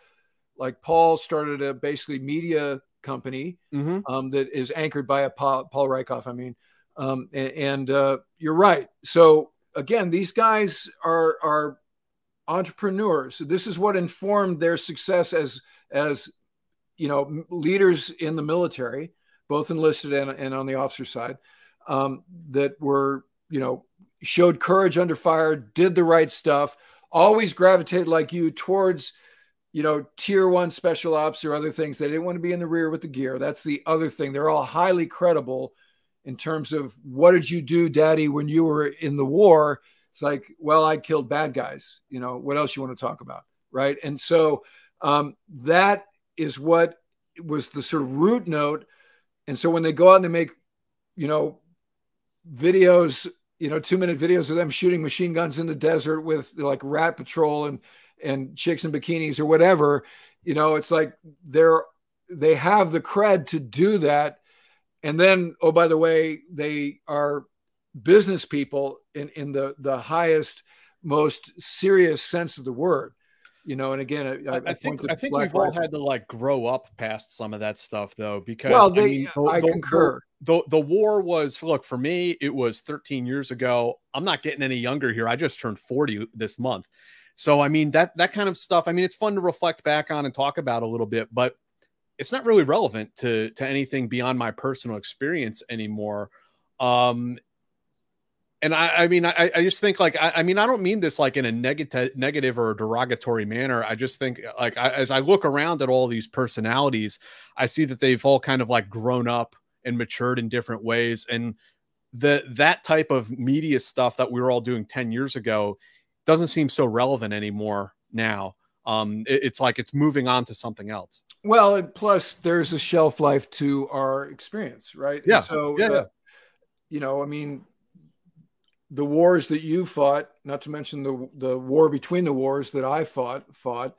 like Paul started a basically media company mm-hmm. um, that is anchored by a Paul, Paul Rieckhoff. I mean, um, and, and uh, you're right. So again, these guys are are entrepreneurs. So This is what informed their success as as you know leaders in the military, both enlisted and, and on the officer side, um, that were you know showed courage under fire, did the right stuff, always gravitated like you towards you know, tier one special ops or other things. They didn't want to be in the rear with the gear. That's the other thing. They're all highly credible in terms of what did you do, daddy, when you were in the war? It's like, well, I killed bad guys. You know, what else you want to talk about? Right. And so um, that is what was the sort of root note. And so when they go out and they make, you know, videos, you know, two minute videos of them shooting machine guns in the desert with like rat patrol and, and chicks in bikinis or whatever, you know, it's like they're they have the cred to do that. And then, oh, by the way, they are business people in, in the, the highest, most serious sense of the word. You know, and again, I, I, I think I think we've all had to like grow up past some of that stuff though, because well, they, I, mean, the, I the, concur. The, the war was look for me, it was 13 years ago. I'm not getting any younger here. I just turned 40 this month. So I mean that that kind of stuff. I mean, it's fun to reflect back on and talk about a little bit, but it's not really relevant to to anything beyond my personal experience anymore. Um, and I, I mean, I, I just think like, I, I, mean, I don't mean this like in a negative, negative or derogatory manner. I just think like, I, as I look around at all these personalities, I see that they've all kind of like grown up and matured in different ways. And the, that type of media stuff that we were all doing 10 years ago doesn't seem so relevant anymore now. Um, it, it's like it's moving on to something else. Well, plus there's a shelf life to our experience, right? Yeah. And so, yeah, uh, yeah. you know, I mean, the wars that you fought, not to mention the the war between the wars that I fought, fought,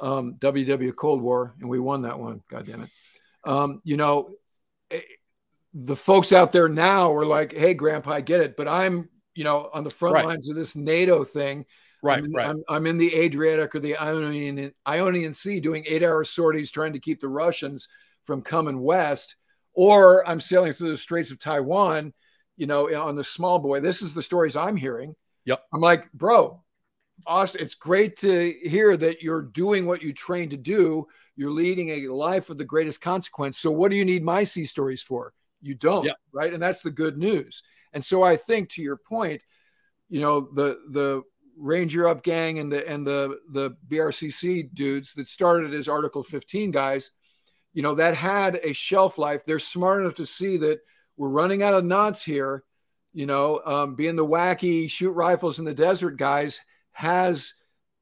um, WW Cold War, and we won that one. God damn it. Um, you know, eh, the folks out there now are like, "Hey, Grandpa, I get it," but I'm you know, on the front right. lines of this NATO thing. Right, I'm, right. I'm, I'm, in the Adriatic or the Ionian Ionian Sea doing eight-hour sorties trying to keep the Russians from coming west, or I'm sailing through the Straits of Taiwan, you know, eh, on the small boy. This is the stories I'm hearing. Yep. I'm like, bro, awesome. It's great to hear that you're doing what you trained to do. You're leading a life of the greatest consequence. So what do you need my sea stories for? You don't, yep. right? And that's the good news. And so I think to your point, you know, the the Ranger Up gang and the and the the BRCC dudes that started as Article 15 guys, you know, that had a shelf life. They're smart enough to see that we're running out of knots here. You know, um, being the wacky shoot rifles in the desert guys has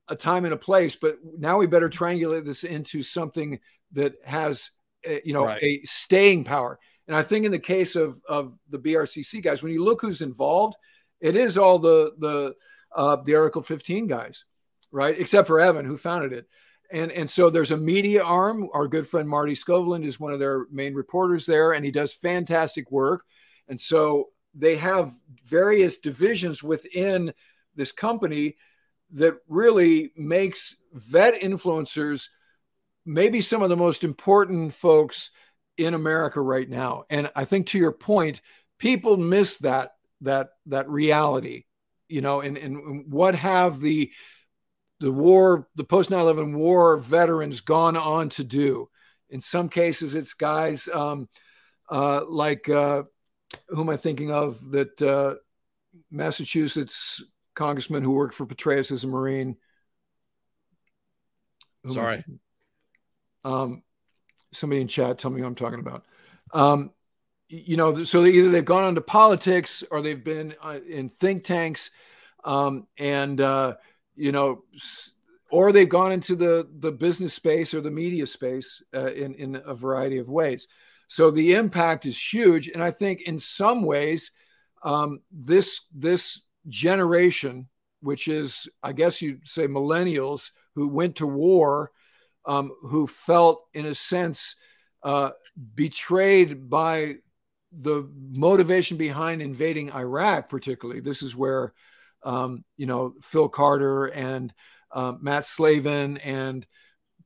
a time and a place, but now we better triangulate this into something that has, a, you know, right. a staying power. And I think in the case of of the BRCC guys, when you look who's involved, it is all the the uh, the Article 15 guys, right? Except for Evan, who founded it. And and so there's a media arm. Our good friend Marty Skovlund is one of their main reporters there, and he does fantastic work. And so they have various divisions within this company that really makes vet influencers maybe some of the most important folks in America right now. And I think to your point, people miss that that that reality, you know, and, and what have the the war, the post 9-11 war veterans gone on to do? In some cases, it's guys um, uh, like uh, who am I thinking of that uh, Massachusetts congressman who worked for Petraeus as a Marine. Sorry. Um, somebody in chat, tell me who I'm talking about. Um, you know, so either they've gone into politics or they've been uh, in think tanks, um, and uh, you know, or they've gone into the the business space or the media space uh, in in a variety of ways. So the impact is huge, and I think in some ways, um, this this generation, which is I guess you'd say millennials who went to war, um, who felt in a sense uh, betrayed by the motivation behind invading Iraq, particularly, this is where, um, you know, Phil Carter and uh, Matt Slavin and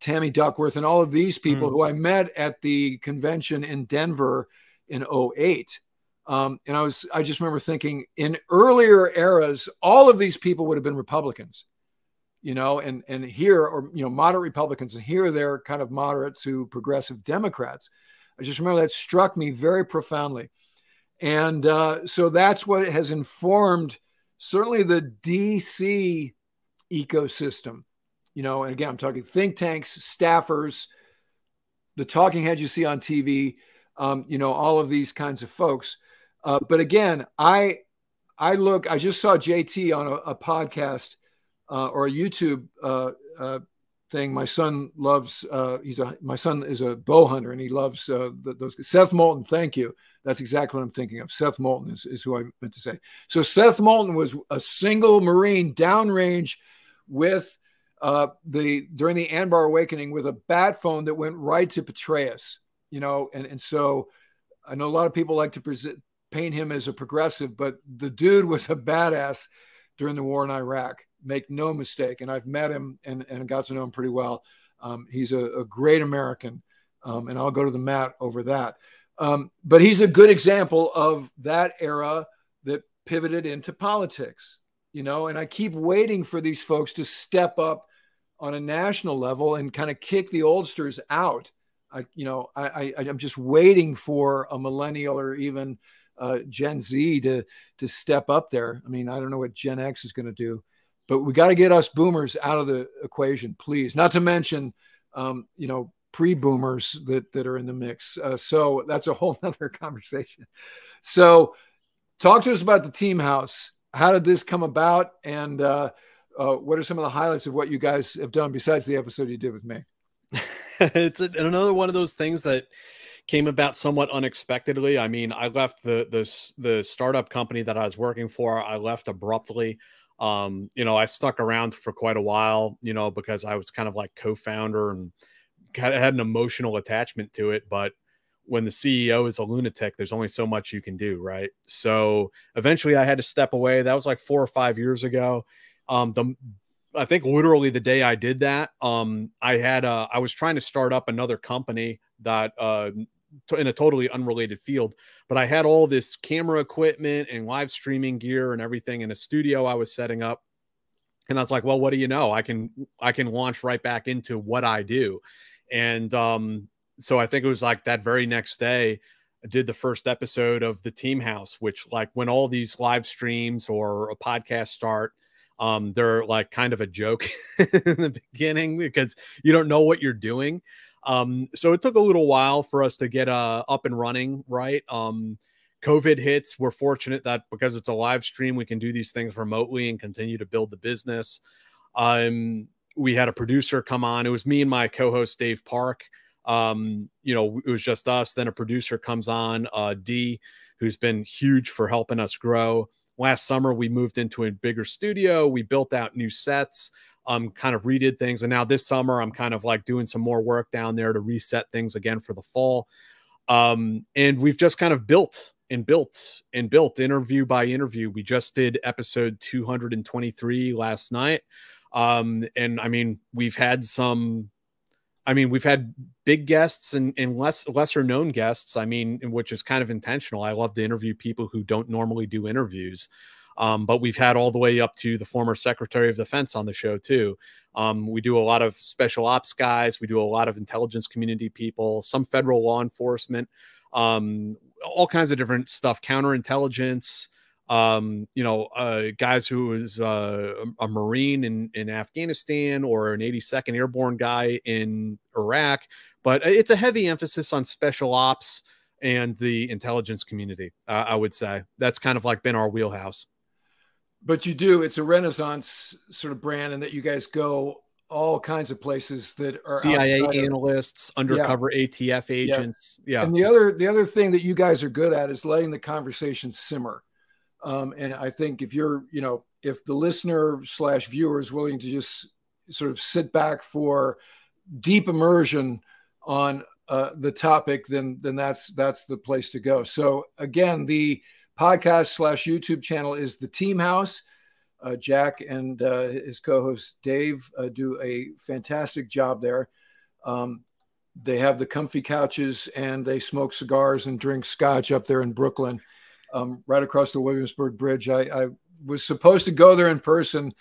Tammy Duckworth and all of these people mm. who I met at the convention in Denver in 08. Um, and I was, I just remember thinking in earlier eras, all of these people would have been Republicans, you know, and, and here, or, you know, moderate Republicans, and here they're kind of moderate to progressive Democrats. I just remember that struck me very profoundly. And uh, so that's what has informed certainly the DC ecosystem. You know, and again, I'm talking think tanks, staffers, the talking heads you see on TV, um, you know, all of these kinds of folks. Uh, but again, I I look, I just saw JT on a, a podcast uh, or a YouTube uh, uh thing. My son loves. Uh, he's a my son is a bow hunter and he loves uh, the, those. Seth Moulton, thank you. That's exactly what I'm thinking of. Seth Moulton is, is who I meant to say. So Seth Moulton was a single Marine downrange with uh, the during the Anbar Awakening with a bat phone that went right to Petraeus. You know, and and so I know a lot of people like to present, paint him as a progressive, but the dude was a badass during the war in Iraq. Make no mistake. And I've met him and, and got to know him pretty well. Um, he's a, a, great American. Um, and I'll go to the mat over that. Um, but he's a good example of that era that pivoted into politics, you know, and I keep waiting for these folks to step up on a national level and kind of kick the oldsters out. I, you know, I, I, I'm just waiting for a millennial or even uh, Gen Z to to step up there. I mean, I don't know what Gen X is going to do, but we got to get us boomers out of the equation, please. Not to mention, um, you know, pre-boomers that that are in the mix. Uh, so that's a whole other conversation. So, talk to us about the team house. How did this come about, and uh, uh, what are some of the highlights of what you guys have done besides the episode you did with me? it's another one of those things that came about somewhat unexpectedly. I mean, I left the the the startup company that I was working for. I left abruptly. Um, you know, I stuck around for quite a while, you know, because I was kind of like co-founder and had, had an emotional attachment to it. But when the CEO is a lunatic, there's only so much you can do, right? So eventually, I had to step away. That was like four or five years ago. Um, the I think literally the day I did that, um, I had uh, I was trying to start up another company that uh, in a totally unrelated field, but I had all this camera equipment and live streaming gear and everything in a studio I was setting up. And I was like, well, what do you know? I can I can launch right back into what I do. And um, so I think it was like that very next day, I did the first episode of the Team House, which like when all these live streams or a podcast start, um, they're like kind of a joke in the beginning because you don't know what you're doing. Um, so it took a little while for us to get uh, up and running, right? Um, COVID hits. We're fortunate that because it's a live stream, we can do these things remotely and continue to build the business. Um, we had a producer come on. It was me and my co-host Dave Parke. Um, you know, it was just us. Then a producer comes on, uh, D, who's been huge for helping us grow. Last summer, we moved into a bigger studio. We built out new sets um, kind of redid things. And now this summer, I'm kind of like doing some more work down there to reset things again for the fall. Um, and we've just kind of built and built and built interview by interview. We just did episode 223 last night. Um, and I mean, we've had some, I mean, we've had big guests and, and less lesser known guests. I mean, which is kind of intentional. I love to interview people who don't normally do interviews. Um, but we've had all the way up to the former Secretary of Defense on the show too. Um, we do a lot of special ops guys. We do a lot of intelligence community people, some federal law enforcement, um, all kinds of different stuff, counterintelligence. um, you know, uh, guys who was uh, a Marine in, in Afghanistan or an 82nd Airborne guy in Iraq. But it's a heavy emphasis on special ops and the intelligence community, uh, I would say. That's kind of like been our wheelhouse. But you do, it's a renaissance sort of brand, and that you guys go all kinds of places that are CIA analysts, of, undercover yeah. ATF agents. Yeah. yeah. And the other the other thing that you guys are good at is letting the conversation simmer. Um, and I think if you're, you know, if the listener slash viewer is willing to just sort of sit back for deep immersion on uh, the topic, then then that's that's the place to go. So again, the podcast slash YouTube channel is the Team House. Uh, Jack and uh, his co-host Dave uh, do a fantastic job there. Um, they have the comfy couches and they smoke cigars and drink scotch up there in Brooklyn um, right across the Williamsburg Bridge. I, I, was supposed to go there in person.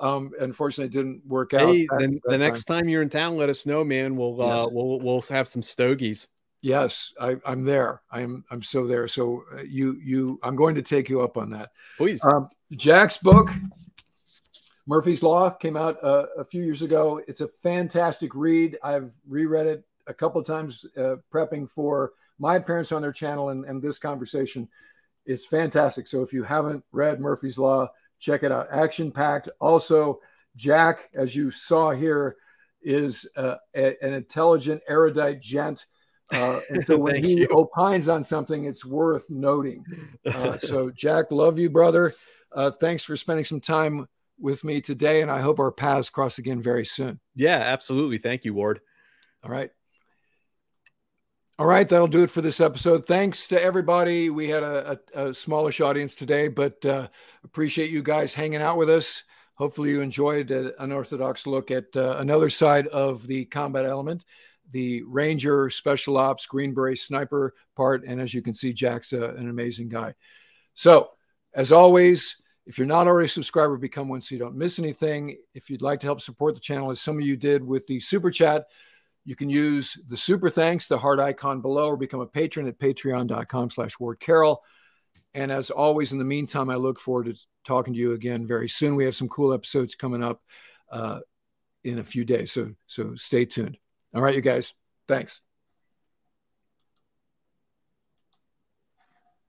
Um, unfortunately, it didn't work out. Hey, then the next time. you're in town, let us know, man. We'll uh, yes. we'll we'll have some stogies. Yes, I, am there. I'm I'm so there. So uh, you you I'm going to take you up on that. Please. Um, Jack's book, Murphy's Law, came out uh, a few years ago. It's a fantastic read. I've reread it a couple of times, uh, prepping for my appearance on their channel and, and this conversation is fantastic. So if you haven't read Murphy's Law, check it out. Action packed. Also, Jack, as you saw here, is uh, a, an intelligent, erudite gent. Uh, and so when he you. opines on something, it's worth noting. Uh, so, Jack, love you, brother. Uh, thanks for spending some time with me today, and I hope our paths cross again very soon. Yeah, absolutely. Thank you, Ward. All right. All right, that'll do it for this episode. Thanks to everybody. We had a, a, a smallish audience today, but uh, appreciate you guys hanging out with us. Hopefully, you enjoyed an unorthodox look at uh, another side of the combat element, the Ranger Special Ops Green Beret Sniper part. And as you can see, Jack's a, an amazing guy. So, as always, if you're not already a subscriber, become one so you don't miss anything. If you'd like to help support the channel, as some of you did with the super chat, you can use the super thanks, the heart icon below, or become a patron at patreon.com slash Ward Carroll. And as always, in the meantime, I look forward to talking to you again very soon. We have some cool episodes coming up uh, in a few days. So, so stay tuned. All right, you guys. Thanks.